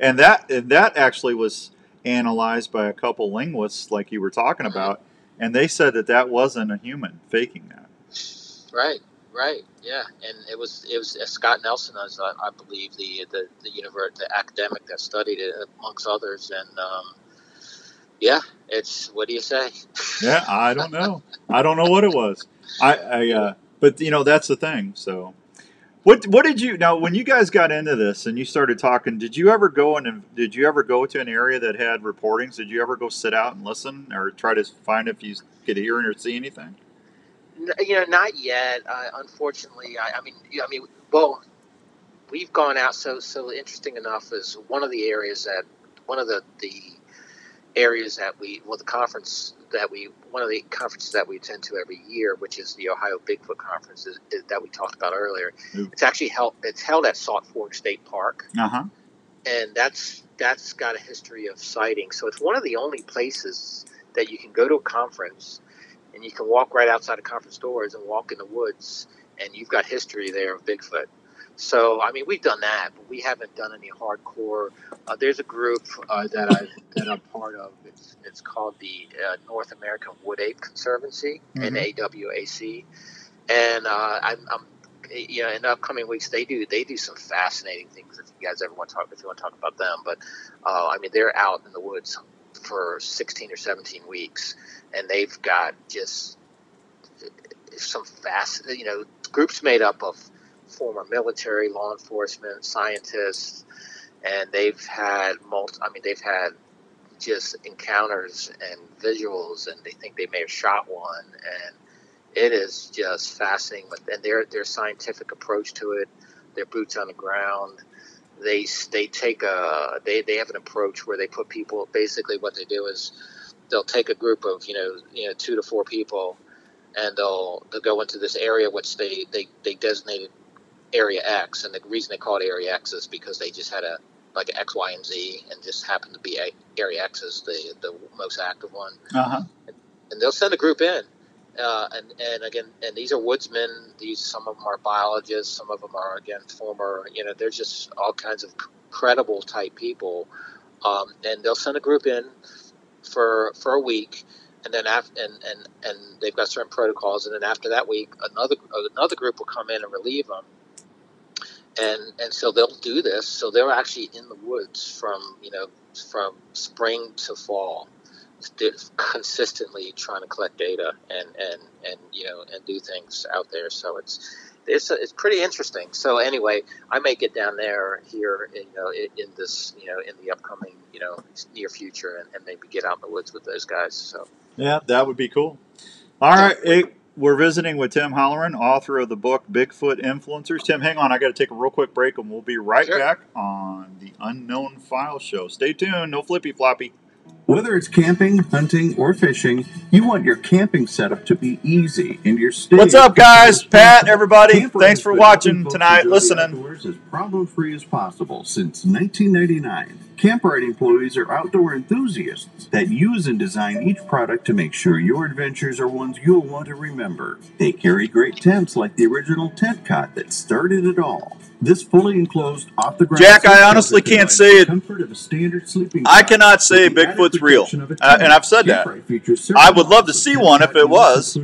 And that and that actually was analyzed by a couple linguists, like you were talking mm-hmm. about, and they said that that wasn't a human faking that. Right. Right. Yeah, and it was it was uh, Scott Nelson, as I, I believe the the the universe, the academic that studied it amongst others, and um, yeah, it's what do you say? Yeah, I don't know. I don't know what it was. I, I uh, but you know that's the thing. So, what what did you now when you guys got into this and you started talking? Did you ever go and did you ever go to an area that had reportings? Did you ever go sit out and listen or try to find if you could hear or see anything? You know, not yet. Uh, unfortunately, I, I mean, I mean, well, we've gone out. So, so interesting enough is one of the areas that one of the the areas that we well the conference that we one of the conferences that we attend to every year, which is the Ohio Bigfoot Conference is, is, that we talked about earlier. Ooh. It's actually held it's held at Salt Fork State Park, uh-huh. and that's that's got a history of sightings. So it's one of the only places that you can go to a conference and you can walk right outside of conference doors and walk in the woods, and you've got history there of Bigfoot. So, I mean, we've done that, but we haven't done any hardcore. Uh, there's a group uh, that I that I'm part of. It's it's called the uh, North American Wood Ape Conservancy, mm-hmm. NAWAC, and uh, I'm, I'm you know, in the upcoming weeks, they do they do some fascinating things. If you guys ever want to talk, if you want to talk about them, but uh, I mean, they're out in the woods for 16 or 17 weeks, and they've got just some fast, you know, groups made up of former military, law enforcement, scientists, and they've had multi, I mean, they've had just encounters and visuals, and they think they may have shot one, and it is just fascinating. And their their scientific approach to it, their boots on the ground, they they take a they, they have an approach where they put people basically what they do is they'll take a group of you know you know two to four people and they'll they'll go into this area which they they, they designated area X. And the reason they call it area X is because they just had a like an X Y and Z and just happened to be a, area X is the the most active one. Uh-huh. and, and they'll send a group in uh, and and again, and these are woodsmen. These some of them are biologists. Some of them are again former. You know, they're just all kinds of credible type people. Um, and they'll send a group in for for a week, and then after, and and and they've got certain protocols. And then after that week, another another group will come in and relieve them. And and so they'll do this. So they're actually in the woods from you know from spring to fall consistently trying to collect data and and and you know and do things out there. So it's it's it's pretty interesting. So anyway, I may get down there here, in, you know, in, in, this you know in the upcoming you know near future, and, and, maybe get out in the woods with those guys. So yeah, that would be cool. All right. Hey, we're visiting with Tim Halloran, author of the book Bigfoot Influencers. Tim, hang on. I got to take a real quick break, and we'll be right sure. back on the Unknown File Show. Stay tuned. No flippy floppy. Whether it's camping, hunting, or fishing, you want your camping setup to be easy and your stay. What's up, guys? Pat, everybody. Thanks for watching tonight, listening. As problem free as possible since 1999. Kamp-Rite employees are outdoor enthusiasts that use and design each product to make sure your adventures are ones you'll want to remember. They carry great tents like the original tent cot that started it all. This fully enclosed, off the ground. Jack, I honestly can't say it. I cannot say Bigfoot's real, uh, and I've said that. I would love to see one if it was,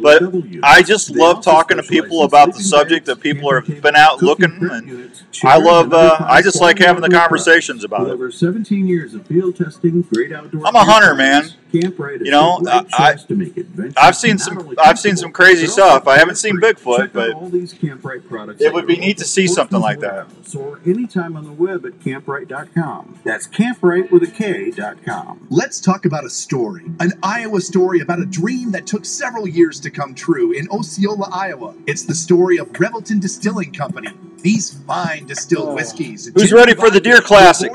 but I just love talking to people about the subject. That people have been out looking, and I love. Uh, I just like having the conversations about it. Over 17 years of field testing, great outdoor. I'm a hunter, man. Kamp-Rite You know, I, I've seen some. I've seen some crazy stuff. I haven't seen Bigfoot, but it would be neat to see something like that. Or anytime on the web at kamprite.com. That's kamprite with a K.com. Let's talk about a story. An Iowa story about a dream that took several years to come true in Osceola, Iowa. It's the story of Revelton Distilling Company. These fine distilled oh. whiskeys. Who's ready for the Deer Classic?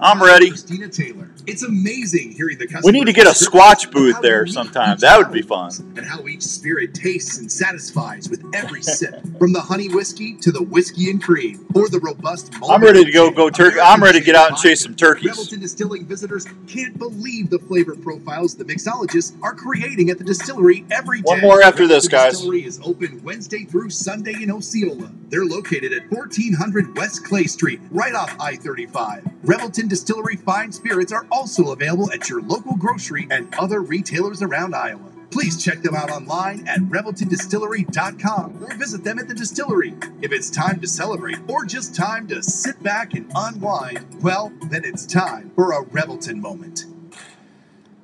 I'm ready. Christina Taylor. It's amazing hearing the We need to get a Squatch booth there sometime. That would be fun. And how each spirit tastes and satisfies with every sip. From the honey whiskey to the whiskey and cream, or the robust. I'm ready to go go turkey. I'm ready to get out and chase some turkeys. Revelton Distilling visitors can't believe the flavor profiles the mixologists are creating at the distillery every day. One more after this, guys. The distillery is open Wednesday through Sunday in Osceola. They're located at 1400 West Clay Street, right off I-35. Revelton Distillery fine spirits are also available at your local grocery and other retailers around Iowa. Please check them out online at reveltondistillery.com or visit them at the distillery. If it's time to celebrate or just time to sit back and unwind, well, then it's time for a Revelton moment.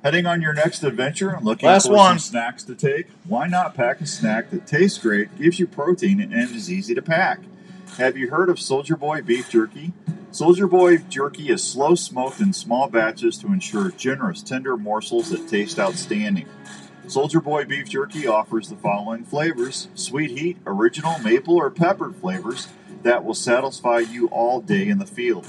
Heading on your next adventure and looking Last for one. some snacks to take? Why not pack a snack that tastes great, gives you protein, and is easy to pack? Have you heard of Soldier Boy beef jerky? Soldier Boy jerky is slow smoked in small batches to ensure generous, tender morsels that taste outstanding. Soldier Boy beef jerky offers the following flavors sweet heat, original, maple, or peppered flavors that will satisfy you all day in the field.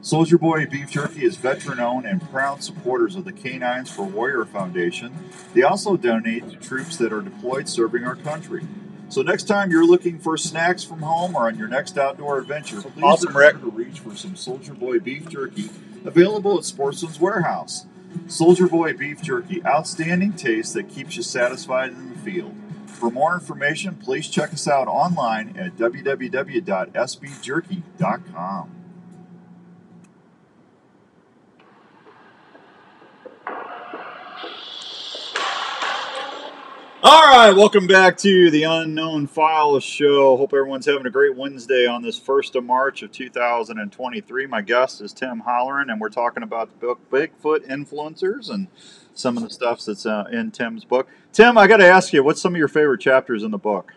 Soldier Boy Beef Jerky is veteran owned and proud supporters of the Canines for Warrior Foundation. They also donate to troops that are deployed serving our country. So next time you're looking for snacks from home or on your next outdoor adventure, please Awesome, remember to reach for some Soldier Boy Beef Jerky available at Sportsman's Warehouse. Soldier Boy Beef Jerky, outstanding taste that keeps you satisfied in the field. For more information, please check us out online at www.sbjerky.com. All right, welcome back to the Unknown Files show. Hope everyone's having a great Wednesday on this 1st of March of 2023. My guest is Tim Halloran, and we're talking about the book Bigfoot Influencers and some of the stuff that's uh, in Tim's book. Tim, I got to ask you, what's some of your favorite chapters in the book?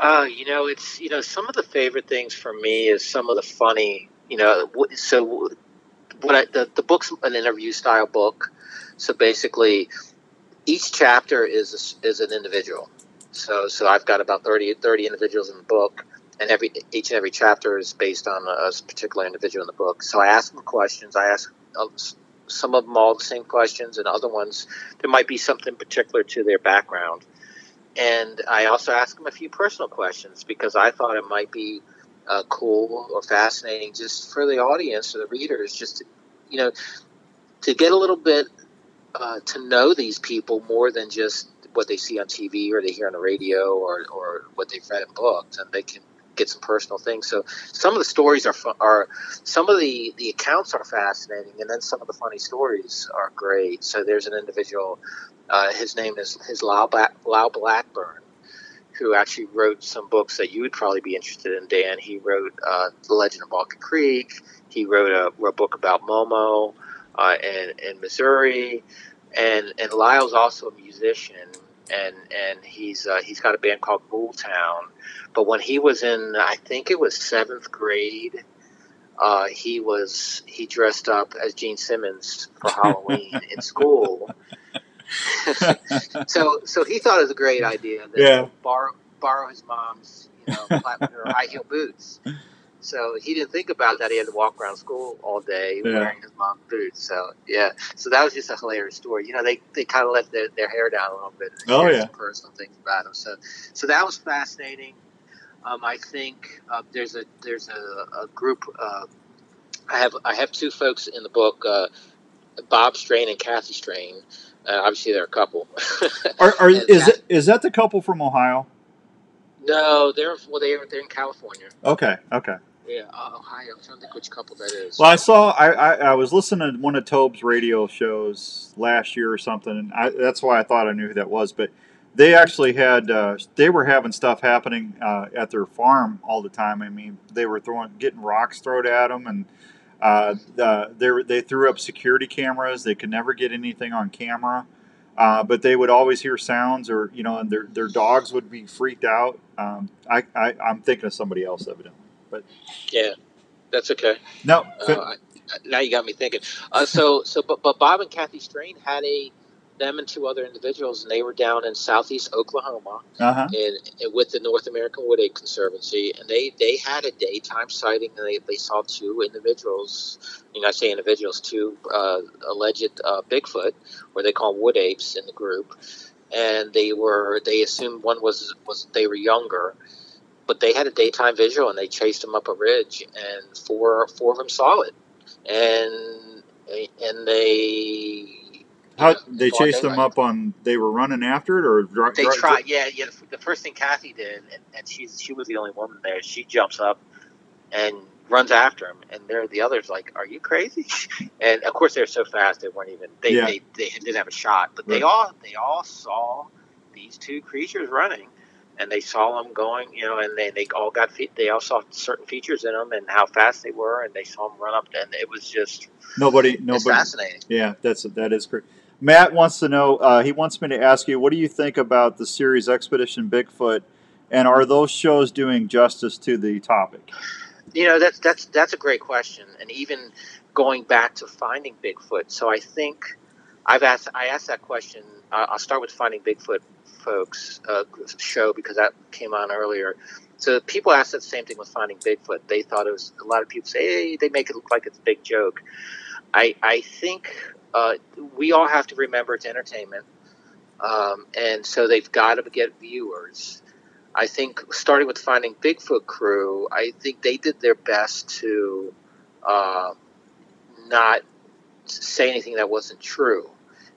Uh, you know, it's you know some of the favorite things for me is some of the funny. You know, so what I, the the book's an interview style book. So basically, each chapter is is an individual. So so I've got about 30, 30 individuals in the book, and every each and every chapter is based on a, a particular individual in the book. So I ask them questions. I ask uh, some of them all the same questions, and other ones there might be something particular to their background. And I also ask them a few personal questions because I thought it might be uh, cool or fascinating just for the audience or the readers, just to, you know, to get a little bit uh, to know these people more than just what they see on TV or they hear on the radio or, or what they've read in books, and they can get some personal things. So some of the stories are are some of the the accounts are fascinating, and then some of the funny stories are great. So there's an individual. Uh, his name is his Lyle, Lyle Blackburn, who actually wrote some books that you would probably be interested in, Dan. He wrote uh, The Legend of Boggy Creek. He wrote a, a book about Momo uh, in, in Missouri. And, and Lyle's also a musician, and, and he's, uh, he's got a band called Ghoultown. But when he was in, I think it was seventh grade, uh, he was he dressed up as Gene Simmons for Halloween in school. so so he thought it was a great idea that Yeah. borrow borrow his mom's you know high heel boots. So he didn't think about that. He had to walk around school all day Yeah. wearing his mom's boots. So yeah, so that was just a hilarious story. You know, they, they kind of let their, their hair down a little bit. And Oh, yeah. personal things about him. So so that was fascinating. Um, I think uh, there's a there's a, a group. Uh, I have I have two folks in the book, uh, Bob Strain and Kathy Strain. Uh, obviously, they're a couple. Are, are, is, that- it, is that the couple from Ohio? No, they're well, they're they're in California. Okay, okay. Yeah, uh, Ohio. I'm trying to think which couple that is. Well, I saw. I, I, I was listening to one of Tobe's radio shows last year or something, and I, that's why I thought I knew who that was. But they actually had. Uh, they were having stuff happening uh, at their farm all the time. I mean, they were throwing, getting rocks thrown at them, and uh, the, they they threw up security cameras. They could never get anything on camera. Uh, but they would always hear sounds, or you know, and their their dogs would be freaked out. Um, I, I I'm thinking of somebody else, evidently. But yeah, that's okay. No, Uh, I, now you got me thinking. Uh, so, so, but, but Bob and Kathy Strain had a them and two other individuals, and they were down in southeast Oklahoma, uh huh. and, and with the North American Wood Ape Conservancy, and they they had a daytime sighting, and they, they saw two individuals. You know, I say individuals, two uh, alleged uh, Bigfoot, or they call wood apes in the group, and they were they assumed one was was they were younger, but they had a daytime visual, and they chased them up a ridge, and four four of them saw it, and and they. How know, they chased them up on? They were running after it, or dri- They dri- tried, yeah, yeah. The first thing Kathy did, and, and she she was the only woman there. She jumps up and runs after him, and there the others like, "Are you crazy?" And of course, they're so fast they weren't even they Yeah. they, they didn't have a shot, but they all they all saw these two creatures running, and they saw them going, you know, and they they all got fe- they all saw certain features in them and how fast they were, and they saw them run up, and it was just Nobody, nobody. fascinating. Yeah, that's that is great. Matt wants to know. Uh, he wants me to ask you, what do you think about the series Expedition Bigfoot, and are those shows doing justice to the topic? You know, that's that's that's a great question, and even going back to finding Bigfoot. So I think I've asked I asked that question. Uh, I'll start with finding Bigfoot, folks, uh, show because that came on earlier. So people asked that same thing with finding Bigfoot. They thought it was a lot of people say, "Hey, they make it look like it's a big joke." I I think uh, we all have to remember it's entertainment, um, and so they've got to get viewers. I think starting with finding Bigfoot crew, I think they did their best to uh, not say anything that wasn't true,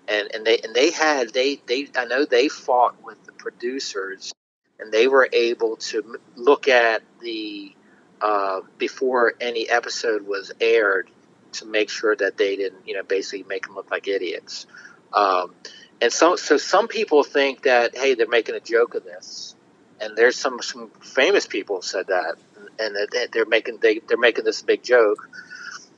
and and they and they had they they I know they fought with the producers, and they were able to look at the uh, before any episode was aired to make sure that they didn't you know basically make them look like idiots. Um, and so, so some people think that hey, they're making a joke of this, and there's some some famous people said that, and they're making they, they're making this big joke,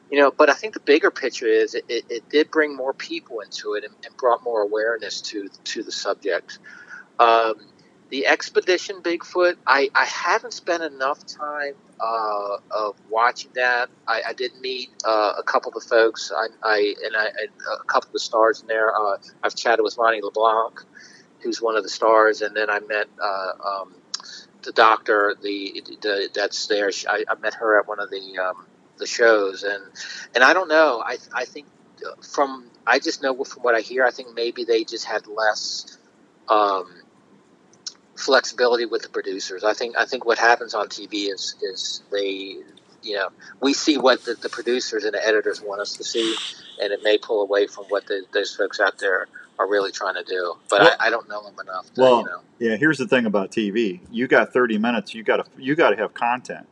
you know. But I think the bigger picture is it, it, it did bring more people into it and, and brought more awareness to to the subject. Um, the expedition Bigfoot, I, I haven't spent enough time uh, of watching that. I, I did meet uh, a couple of the folks, I, I and I and a couple of the stars in there. Uh, I've chatted with Ronnie LeBlanc, who's one of the stars, and then I met uh, um, the doctor, the, the that's there. I, I met her at one of the um, the shows, and and I don't know. I I think uh, from I just know from what I hear, I think maybe they just had less. Um, flexibility with the producers. I think I think what happens on TV is is they you know we see what the, the producers and the editors want us to see, and it may pull away from what the, those folks out there are really trying to do. But Well- I, I don't know them enough. To, Well, you know. Yeah, here's the thing about TV. You got 30 minutes. You got to you got to have content.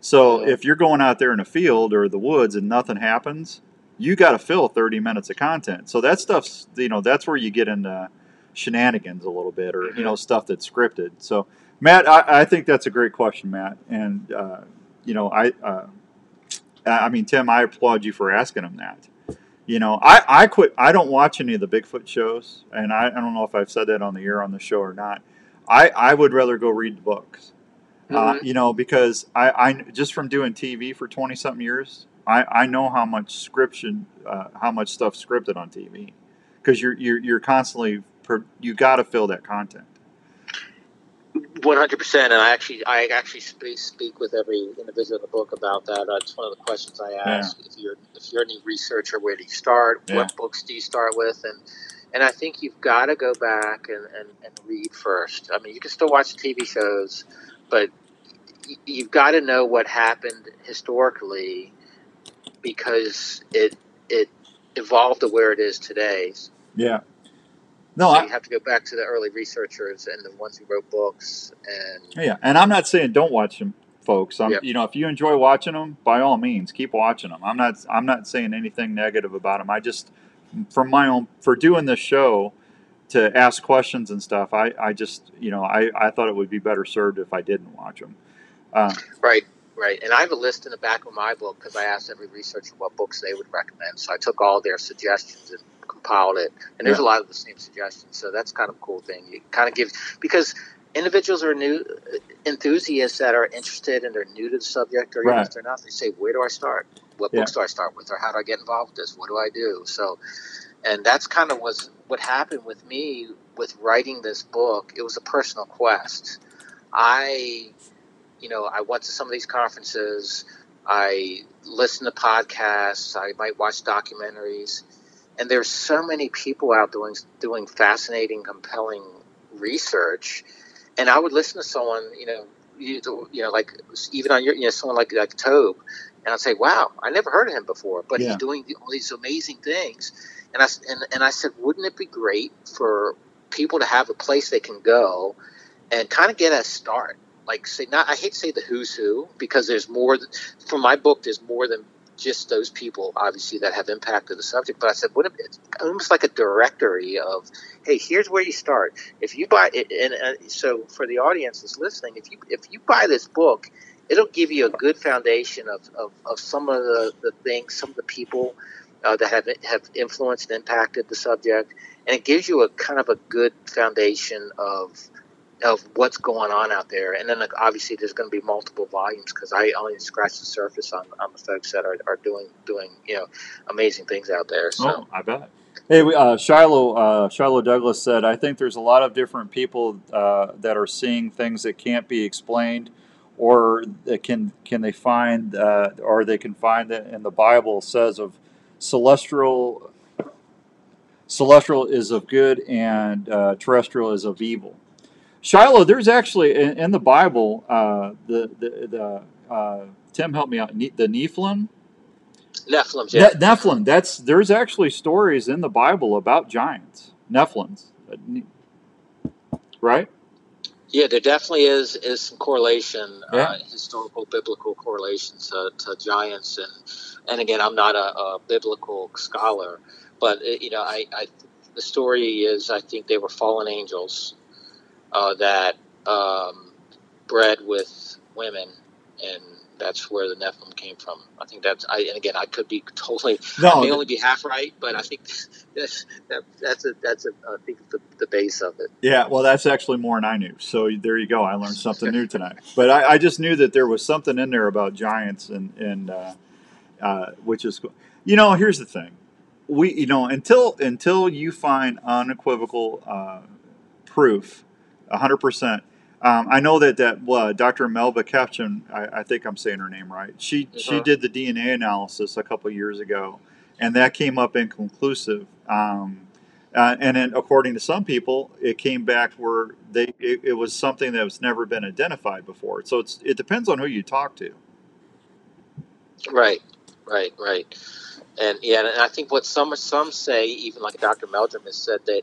So Mhm. if you're going out there in a field or the woods and nothing happens, you got to fill 30 minutes of content. So that stuff's you know that's where you get into shenanigans a little bit or you know stuff that's scripted. So Matt, I, I think that's a great question, Matt. And uh, you know I uh, I I mean Tim, I applaud you for asking him that. You know, I, I quit. I don't watch any of the Bigfoot shows, and I, I don't know if I've said that on the air on the show or not. I, I would rather go read the books, uh, Mhm. you know, because I, I just from doing TV for twenty something years, I, I know how much scription, uh, how much stuff scripted on TV, because you're you're you're constantly per, you got to fill that content. One hundred percent, and I actually, I actually speak, speak with every individual in the book about that. Uh, it's one of the questions I ask. If you're if you're a new researcher, where do you start? Yeah. What books do you start with? And and I think you've got to go back and, and, and read first. I mean, you can still watch TV shows, but y- you've got to know what happened historically because it it evolved to where it is today. Yeah. No, So I, you have to go back to the early researchers and the ones who wrote books and Yeah, and I'm not saying don't watch them, folks. I'm, Yep. you know, if you enjoy watching them, by all means, keep watching them. I'm not, I'm not saying anything negative about them. I just, from my own, for doing this show, to ask questions and stuff, I, I just, you know, I, I thought it would be better served if I didn't watch them. Uh, Right, right. And I have a list in the back of my book because I asked every researcher what books they would recommend. So I took all their suggestions and compiled it. And there's Yeah. a lot of the same suggestions. So that's kind of a cool thing. It kind of gives, because individuals are new uh, enthusiasts that are interested and they're new to the subject, or even Right. if they're not, they say, "Where do I start? What Yeah. books do I start with, or how do I get involved with this? What do I do?" So, and that's kind of was what happened with me with writing this book. It was a personal quest. I you know, I went to some of these conferences. I listened to podcasts. I might watch documentaries, and there's so many people out doing doing fascinating, compelling research. And I would listen to someone, you know, you, you know, like even on your, you know, someone like like Tobe, and I'd say, "Wow, I never heard of him before," but Yeah. he's doing all these amazing things. And I and, and I said, "Wouldn't it be great for people to have a place they can go and kind of get a start?" like say not I hate to say the who's who because there's more from my book there's more than just those people obviously that have impacted the subject. But I said what if it's almost like a directory of hey here's where you start. If you buy it and uh, so for the audience that's listening if you if you buy this book it'll give you a good foundation of, of, of some of the, the things some of the people uh, that have have influenced and impacted the subject. And it gives you a kind of a good foundation of of what's going on out there. And then like, obviously there's going to be multiple volumes because I only scratched the surface on, on the folks that are, are doing doing you know amazing things out there. So Oh, I bet. Hey, we- uh, Shiloh, uh, Shiloh Douglas said, I think there's a lot of different people uh, that are seeing things that can't be explained, or that can can they find, uh, or they can find that in the Bible says of celestial, celestial is of good and uh, terrestrial is of evil. Shiloh, there's actually in, in the Bible uh, the the, the uh, Tim help me out Ne- the Nephilim. Nephilim, yeah. Ne- Nephilim. That's there's actually stories in the Bible about giants, Nephilims, Uh, right? Yeah, there definitely is is some correlation, Yeah. uh, historical biblical correlations to, to giants, and and again, I'm not a, a biblical scholar, but uh, you know, I, I the story is I think they were fallen angels uh, that um, bred with women, and that's where the Nephilim came from. I think that's I and again, I could be totally I may No, only be half right, but I think that's that, that's a that's a I think the, the base of it. yeah. Well, that's actually more than I knew. So there you go. I learned something new tonight. But I, I just knew that there was something in there about giants, and and uh, uh, which is, you know, here's the thing. We, you know, until until you find unequivocal uh, proof, hundred percent. Um, I know that that uh, Dr. Melba Ketchum, I, I think I'm saying her name right. She she Mhm. did the DNA analysis a couple years ago, and that came up inconclusive. Um, uh, and then, according to some people, it came back where they it, it was something that was never been identified before. So it's it depends on who you talk to. Right, right, right. And yeah, and I think what some some say, even like Dr. Meldrum has said that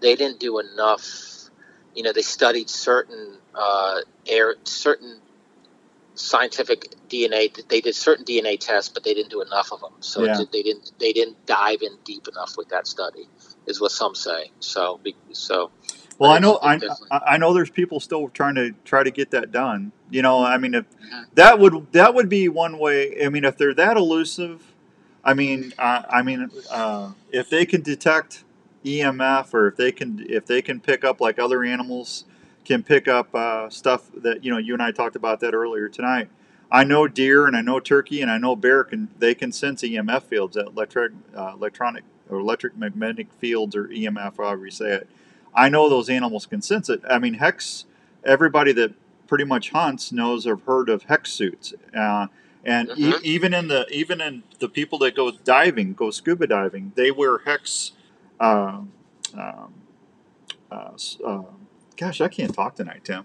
they didn't do enough. You know, they studied certain uh, air, certain scientific DNA. They did certain DNA tests, but they didn't do enough of them. So Yeah. they didn't they didn't dive in deep enough with that study, is what some say. So so. Well, I know I, I know there's people still trying to try to get that done. You know, I mean, if Mhm. that would that would be one way. I mean, if they're that elusive, I mean, I, I mean, uh, if they can detect EMF or if they can if they can pick up like other animals can pick up uh, stuff that you know you and I talked about that earlier tonight. I know deer and I know turkey and I know bear can they can sense EMF fields, that electric uh, electronic or electric magnetic fields or EMF, however you say it. I know those animals can sense it. I mean, hex. Everybody that pretty much hunts knows or heard of hex suits. Uh, and e- Mhm. even in the even in the people that go diving, go scuba diving, they wear hex. Uh, um, uh, s- uh, gosh, I can't talk tonight, Tim.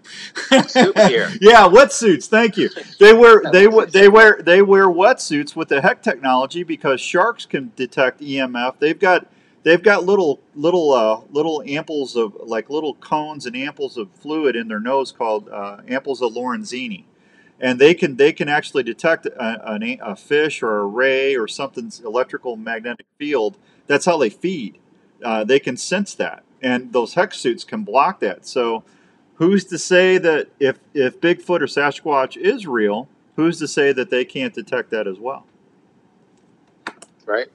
Scuba gear. yeah, wetsuits. Thank you. They wear they we- they wear they wear wetsuits with the heck technology because sharks can detect EMF. They've got they've got little little uh, little ampullae of like little cones and ampullae of fluid in their nose called uh, ampullae of Lorenzini, and they can they can actually detect a, a, a fish or a ray or something's electrical magnetic field. That's how they feed. Uh, they can sense that, and those hex suits can block that. So, who's to say that if if Bigfoot or Sasquatch is real, who's to say that they can't detect that as well? Right.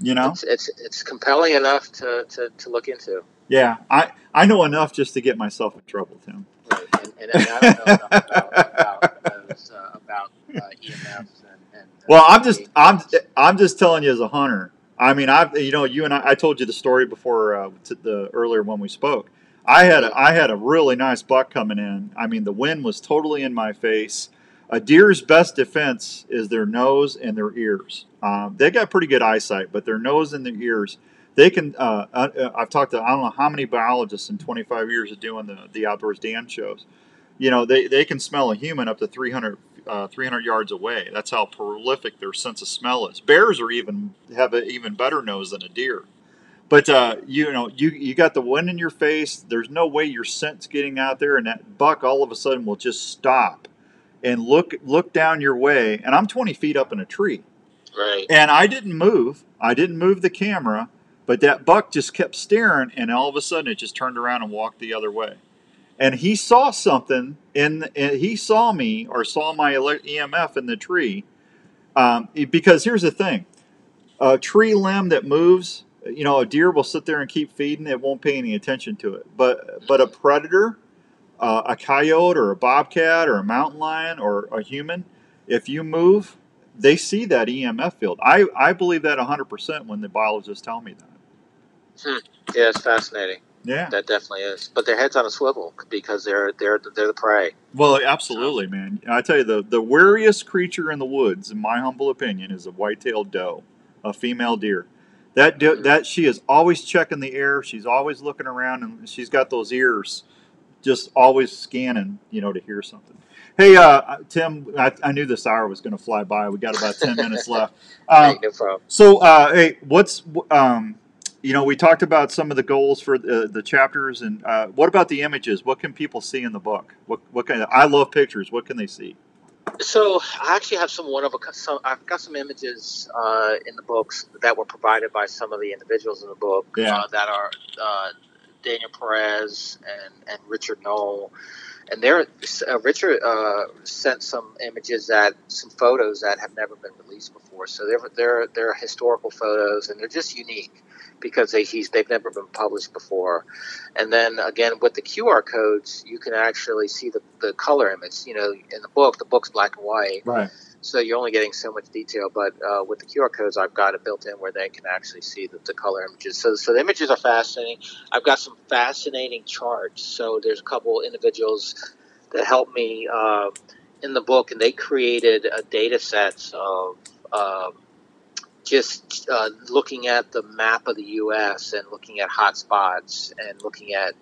You know? It's, it's it's compelling enough to, to, to look into. Yeah, I I know enough just to get myself in trouble, Tim. Right. And, and, and I don't know enough about about, those, uh, about uh, EMFs and, and Well, I'm just I'm I'm just telling you as a hunter. I mean, I've you know you and I I told you the story before uh, the earlier when we spoke. I had a, I had a really nice buck coming in. I mean, the wind was totally in my face. A deer's best defense is their nose and their ears. Um, they got pretty good eyesight, but their nose and their ears, they can. Uh, uh, I've talked to I don't know how many biologists in 25 years of doing the the outdoors Dan shows. You know, they, they can smell a human up to 300 uh, 300 yards away. That's how prolific their sense of smell is. Bears are even have an even better nose than a deer. But uh, you know, you you got the wind in your face. There's no way your scent's getting out there, and that buck all of a sudden will just stop and look look down your way. And I'm 20 feet up in a tree, Right. and I didn't move. I didn't move the camera, but that buck just kept staring, and all of a sudden it just turned around and walked the other way. And he saw something in, and he saw me or saw my EMF in the tree. Um, because here's the thing: a tree limb that moves, you know, a deer will sit there and keep feeding; it won't pay any attention to it. But but a predator, uh, a coyote or a bobcat or a mountain lion or a human, if you move, they see that EMF field. I, I believe that 100% when the biologists tell me that. Yeah, it's fascinating. Yeah. That definitely is. But their head's on a swivel because they're they're they're the prey. Well, absolutely, man. I tell you, the, the wariest creature in the woods, in my humble opinion, is a white-tailed doe, a female deer. That do, that she is always checking the air. She's always looking around, and she's got those ears, just always scanning, you know, to hear something. Hey, uh, Tim, I, I knew this hour was going to fly by. We got about ten minutes left. Um, no problem. So, uh, hey, what's um, you know, we talked about some of the goals for the, the chapters, and uh, what about the images? What can people see in the book? What what kind of? I love pictures. What can they see? So I actually have some one of a some I've got some images uh, in the books that were provided by some of the individuals in the book Yeah. uh, that are uh, Daniel Perez and, and Richard Noll. And they're, uh, Richard uh, sent some images that some photos that have never been released before. So they're they're they're historical photos and they're just unique because they he's they've never been published before. And then again with the QR codes, you can actually see the, the color image. You know, in the book, the book's black and white, Right. so you're only getting so much detail. But uh, with the QR codes, I've got it built in where they can actually see the, the color images. So, so the images are fascinating. I've got some fascinating charts. So there's a couple individuals that helped me uh, in the book, and they created a data sets of. Um, just uh, looking at the map of the U.S. and looking at hotspots and looking at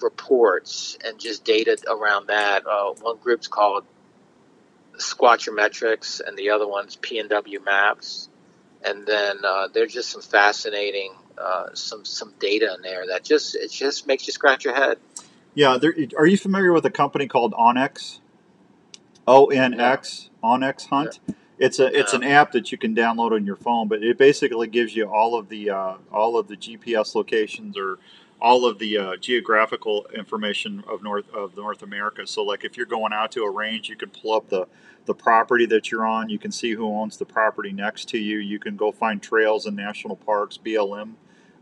reports and just data around that. Uh, one group's called Squatchometrics, and the other one's P&W Maps. And then uh, there's just some fascinating uh, some some data in there that just it just makes you scratch your head. Yeah. There, are you familiar with a company called onX? O N X onX Hunt. It's a it's an app that you can download on your phone, but it basically gives you all of the uh, all of the GPS locations or all of the uh, geographical information of North of North America. So, like if you're going out to a range, you can pull up the the property that you're on. You can see who owns the property next to you. You can go find trails in national parks, BLM,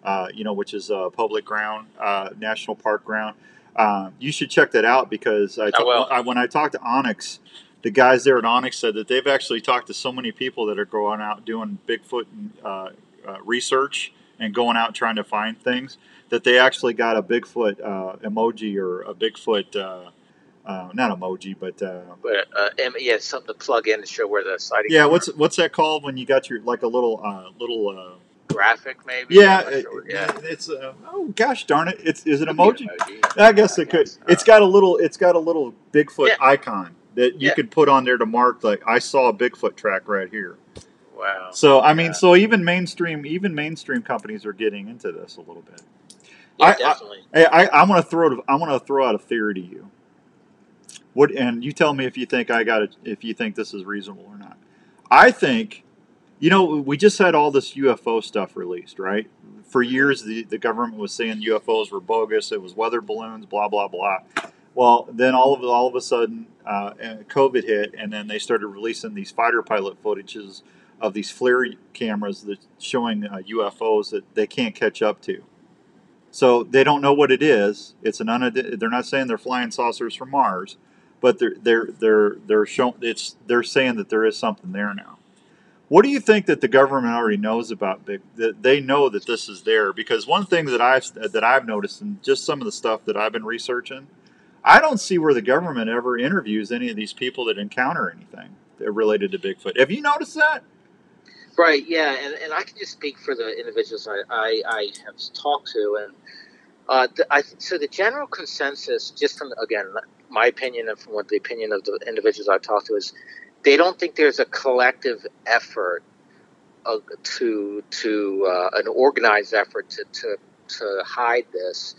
uh, you know, which is uh, public ground, uh, national park ground. Uh, you should check that out because I, I. I, when I talked to onX, the guys there at onX said that they've actually talked to so many people that are going out doing Bigfoot uh, uh, research and going out trying to find things that they actually got a Bigfoot uh, emoji or a Bigfoot, uh, uh, not emoji, but uh, But uh, yeah, something to plug in to show where the sighting. yeah, what's what's that called when you got your like a little uh, little uh, graphic maybe? yeah, sure. yeah. it's uh, oh gosh darn it, it's is it emoji? emoji. I guess it could. It's got a little. It's got a little Bigfoot Yeah. icon that you Yeah. could put on there to mark like I saw a Bigfoot track right here. Wow. So I mean, Yeah. so even mainstream, even mainstream companies are getting into this a little bit. Yeah, I- I- definitely. Hey, I, I'm gonna throw. I'm gonna throw out a theory to you. What and you tell me if you think I got it. If you think this is reasonable or not. I think, you know, we just had all this UFO stuff released, right? For mm-hmm. years, the, the government was saying UFOs were bogus. It was weather balloons, blah blah blah. Well, then all of all of a sudden, uh, COVID hit, and then they started releasing these fighter pilot footages of these FLIR cameras that showing uh, UFOs that they can't catch up to. So they don't know what it is. It's an unid- they're not saying they're flying saucers from Mars, but they're they're they're they're showing it's they're saying that there is something there now. What do you think that the government already knows about big? That they know that this is there because one thing that I've that I've noticed and just some of the stuff that I've been researching, I don't see where the government ever interviews any of these people that encounter anything related to Bigfoot. Have you noticed that? Right, yeah, and, and I can just speak for the individuals I, I, I have talked to, and uh, the, I, so the general consensus, just from again my opinion and from what the opinion of the individuals I've talked to is, they don't think there's a collective effort uh, to to uh, an organized effort to to, to hide this.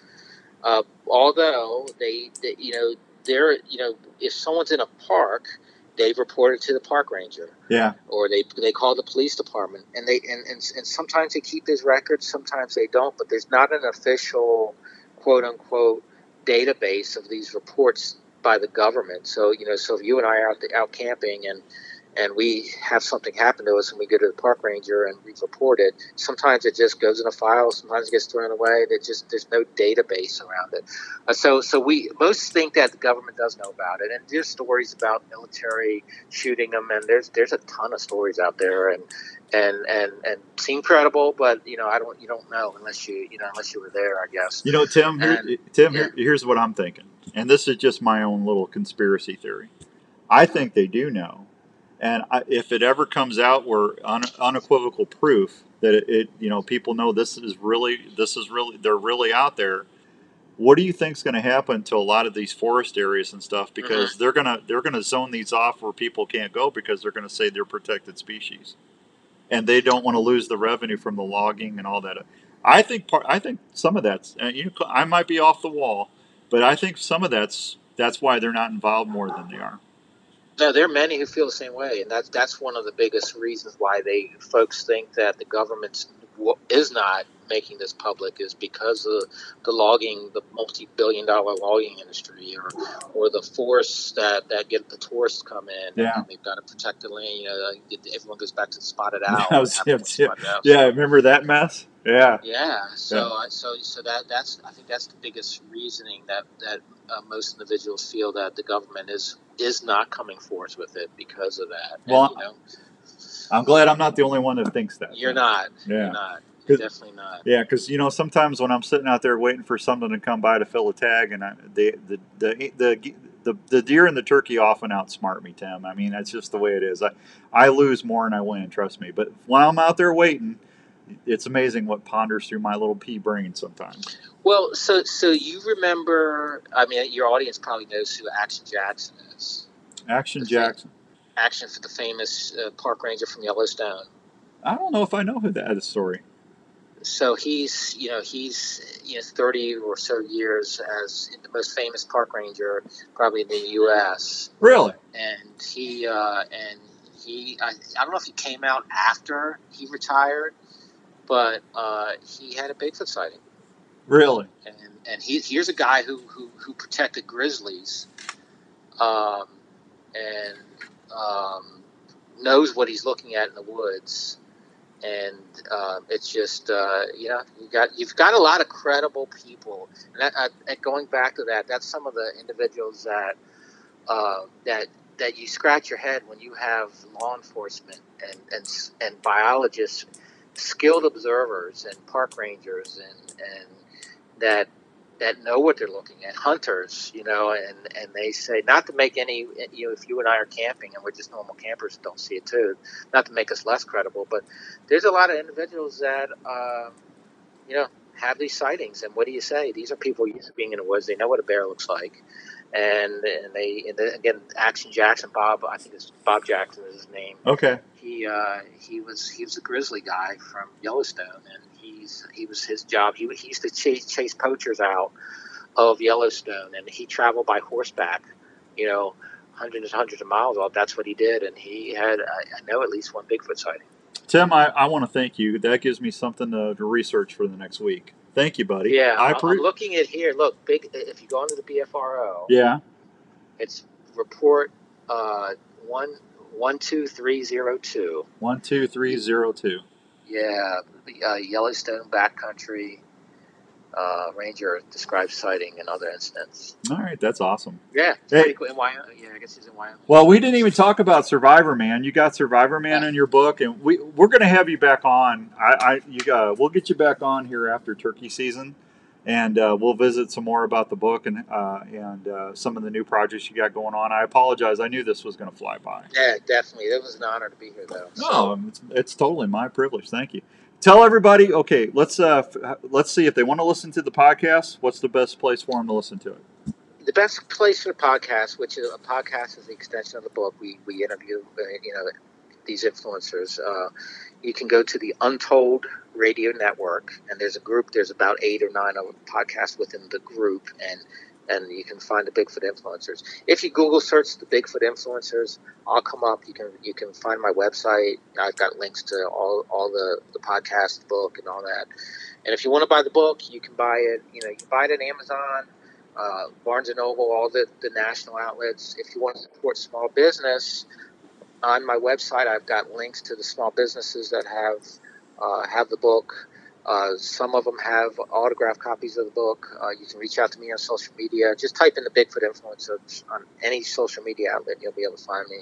Uh, although they, they, you know, they're, you know, if someone's in a park, they report it to the park ranger. Yeah. Or they they call the police department, and they and, and, and sometimes they keep these records, sometimes they don't. But there's not an official, quote unquote, database of these reports by the government. So you know, so if you and I are out, out camping and and we have something happen to us and we go to the park ranger and we report it, sometimes it just goes in a file, sometimes it gets thrown away. There's just there's no database around it. Uh, so so we most think that the government does know about it, and there's stories about military shooting them, and there's there's a ton of stories out there, and and and and seem credible, but you know I don't you don't know unless you you know unless you were there, I guess. You know, Tim. Here, Tim, yeah. here, here's what I'm thinking, and this is just my own little conspiracy theory. I think they do know, and I, if it ever comes out where un, unequivocal proof that it, it, you know, people know this is really, this is really, they're really out there. What do you think's going to happen to a lot of these forest areas and stuff? Because they're gonna they're gonna zone these off where people can't go because they're going to say they're protected species, and they don't want to lose the revenue from the logging and all that. I think part. I think some of that's. Uh, you, I might be off the wall, but I think some of that's. That's why they're not involved more than they are. No, there are many who feel the same way, and that's that's one of the biggest reasons why they folks think that the government is not making this public is because of the logging, the multi-billion-dollar logging industry, or or the forests that, that get the tourists come in. Yeah. and they've got to protect the land. You know, everyone goes back to spotted owl. Yeah, I was- yeah, owls. Yeah, remember that mess? Yeah, Yeah, so I so so that that's I think that's the biggest reasoning that that uh, most individuals feel that the government is is not coming forth with it because of that. And, Well, you know, I'm glad I'm not the only one that thinks that. you're not. Yeah. You're not. You're definitely not. Yeah, because you know sometimes when I'm sitting out there waiting for something to come by to fill a tag, and I, the, the the the the the deer and the turkey often outsmart me, Tim. I mean that's just the way it is. I I lose more than I win, trust me. But when I'm out there waiting, it's amazing what ponders through my little pea brain sometimes. Well, so so you remember? I mean, your audience probably knows who Action Jackson is. Action The Jackson. Action for the famous uh, park ranger from Yellowstone. I don't know if I know who that is. Story. So he's, you know, he's, you know, 30 or so years as the most famous park ranger probably in the U.S. Really? and he uh, and he I, I don't know if he came out after he retired, but uh, he had a Bigfoot sighting, Really? and and he here's a guy who who, who protected grizzlies, um, and um, knows what he's looking at in the woods. And uh, it's just uh, you know you got you've got a lot of credible people, and, that, and going back to that, that's some of the individuals that uh, that that you scratch your head when you have law enforcement and and, and biologists, skilled observers and park rangers and and that that know what they're looking at, hunters, you know, and and they say not to make any you know if you and I are camping and we're just normal campers and don't see it too, not to make us less credible, but there's a lot of individuals that um, you know have these sightings, and what do you say? These are people used to being in the woods. They know what a bear looks like and and they and then again Action Jackson Bob I think it's Bob Jackson is his name. Okay. He uh, he was he was a grizzly guy from Yellowstone, and he's he was his job. He, he used to chase chase poachers out of Yellowstone, and he traveled by horseback, you know, hundreds and hundreds of miles. Well, that's what he did, and he had I, I know at least one Bigfoot sighting. Tim, I, I want to thank you. That gives me something to, to research for the next week. Thank you, buddy. Yeah, I I'm looking at here. Look, big. If you go into the BFRO, Yeah. it's report uh, one one two three zero two. One two three zero two. Yeah, uh, Yellowstone backcountry uh, ranger describes sighting and other incidents. All right, that's awesome. Yeah, Hey. pretty cool. In Wyoming, yeah, I guess he's in Wyoming. Well, we didn't even talk about Survivor Man. You got Survivor Man in your book, and we we're going to have you back on. I, I you uh, we'll get you back on here after turkey season, and uh, we'll visit some more about the book and uh, and uh, some of the new projects you got going on. I apologize. I knew this was going to fly by. Yeah, definitely. It was an honor to be here, though. No, it's, it's totally my privilege. Thank you. Tell everybody. Okay, let's uh, f- let's see if they want to listen to the podcast. What's the best place for them to listen to it? the best place for the podcast, which is a podcast is the extension of the book. We we interview, uh, you know, these influencers. Uh, you can go to the Untold Radio Network, and there's a group. There's about eight or nine of podcasts within the group, and and you can find the Bigfoot influencers. If you Google search the Bigfoot influencers, I'll come up. You can you can find my website. I've got links to all all the the podcast, book, and all that. And if you want to buy the book, you can buy it. You know, you buy it at Amazon, uh, Barnes and Noble, all the the national outlets. If you want to support small business, on my website, I've got links to the small businesses that have uh, have the book. Uh, some of them have autographed copies of the book. Uh, you can reach out to me on social media. Just type in the Bigfoot Influencers on any social media outlet, you'll be able to find me.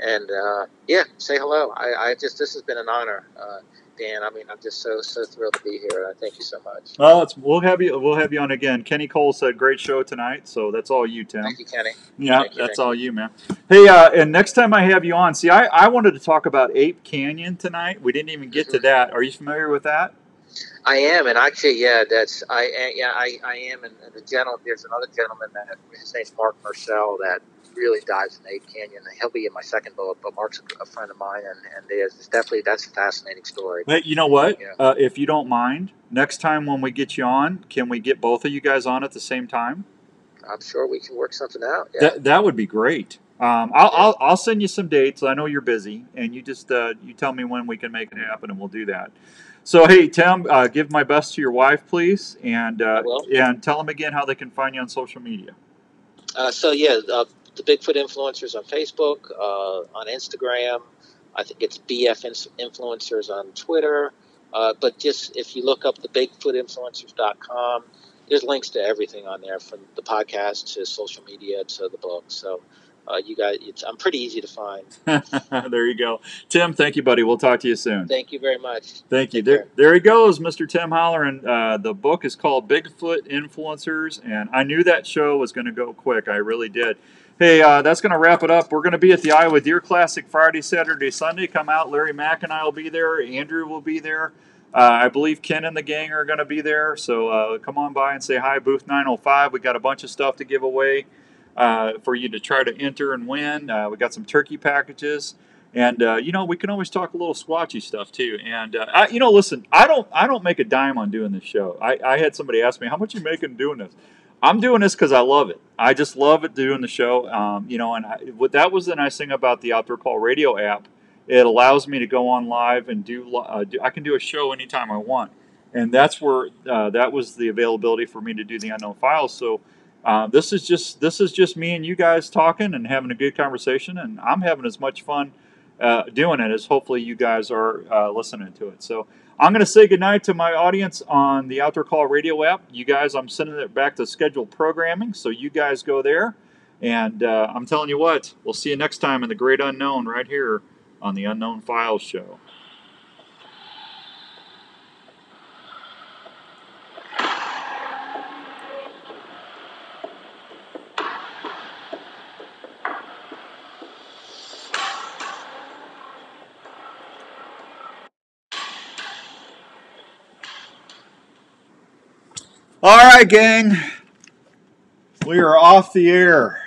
And uh, yeah, say hello. I, I, just this has been an honor. Uh, Dan. I mean, I'm just so so thrilled to be here. Thank you so much. Well, it's, we'll have you we'll have you on again. Kenny Cole said great show tonight, so that's all you, Tim. Thank you, Kenny. Yeah, you, that's all you, man. Hey, uh, and next time I have you on, see, I, I wanted to talk about Ape Canyon tonight. We didn't even get to Mhm. that. Are you familiar with that? I am, and actually, yeah, that's I uh, yeah I, I am, and, and the gentleman there's another gentleman that his name's Mark Marcel that really dives in Ape Canyon. He'll be in my second book, but Mark's a, a friend of mine, and and there's it's definitely that's a fascinating story. Hey, you know what? Yeah. Uh, if you don't mind, next time when we get you on, can we get both of you guys on at the same time? I'm sure we can work something out. Yeah. That that would be great. Um, I'll, I'll I'll send you some dates. I know you're busy, and you just uh, you tell me when we can make it happen, and we'll do that. So hey, Tim, uh, give my best to your wife, please, and uh, and tell them again how they can find you on social media. Uh, so yeah, uh, the Bigfoot influencers on Facebook, uh, on Instagram. I think it's BF influencers on Twitter. Uh, but just if you look up the BigfootInfluencers.com, there's links to everything on there, from the podcast to social media to the book. So uh, you guys, it's, I'm pretty easy to find. there you go, Tim. Thank you, buddy. We'll talk to you soon. Thank you very much. Thank you. Take There, care. there he goes, Mr. Tim Halloran. Uh, the book is called Bigfoot Influencers, and I knew that show was going to go quick. I really did. Hey, uh, that's going to wrap it up. We're going to be at the Iowa Deer Classic Friday, Saturday, Sunday. Come out. Larry Mack and I will be there. Andrew will be there. Uh, I believe Ken and the gang are going to be there. So uh, come on by and say hi, booth 905. We got a bunch of stuff to give away uh, for you to try to enter and win. Uh, we got some turkey packages. And uh, you know we can always talk a little squatchy stuff too. And I, you know, listen, I don't I don't make a dime on doing this show. I, I had somebody ask me how much you making doing this. I'm doing this because I love it. I just love it doing the show. Um, you know, and I, what that was the nice thing about the Outdoor Call Radio app. It allows me to go on live and do, uh, do I can do a show anytime I want, and that's where uh, that was the availability for me to do the unknown files. So. Uh, this is just this is just me and you guys talking and having a good conversation, and I'm having as much fun uh, doing it as hopefully you guys are uh, listening to it. So I'm going to say goodnight to my audience on the Outdoor Call Radio app. You guys, I'm sending it back to scheduled programming, so you guys go there. And uh, I'm telling you what, we'll see you next time in the Great Unknown right here on the Unknown Files Show. All right, gang. We are off the air.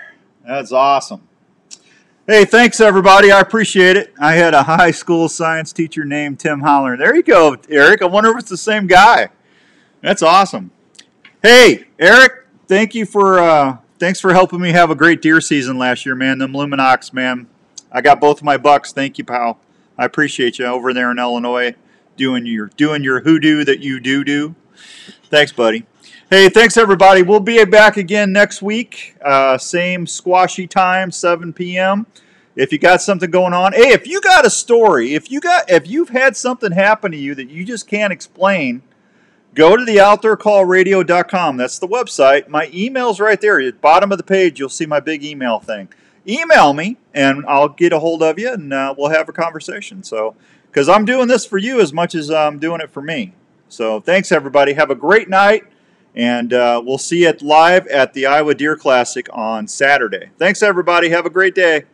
That's awesome. Hey, thanks everybody. I appreciate it. I had a high school science teacher named Tim Holler. There you go, Eric. I wonder if it's the same guy. That's awesome. Hey, Eric, thank you for uh, thanks for helping me have a great deer season last year, man. Them Lumenoks, man. I got both of my bucks. Thank you, pal. I appreciate you over there in Illinois doing your doing your hoodoo that you do do. Thanks, buddy. Hey, thanks everybody. We'll be back again next week. Uh, same squashy time, 7 p.m. If you got something going on, hey, if you got a story, if you got, if you've had something happen to you that you just can't explain, go to the outdoorcallradio.com. That's the website. My email's right there. At the bottom of the page, you'll see my big email thing. Email me, and I'll get a hold of you, and uh, we'll have a conversation. So, because I'm doing this for you as much as I'm doing it for me. So, thanks everybody. Have a great night. And uh, we'll see you live at the Iowa Deer Classic on Saturday. Thanks, everybody. Have a great day.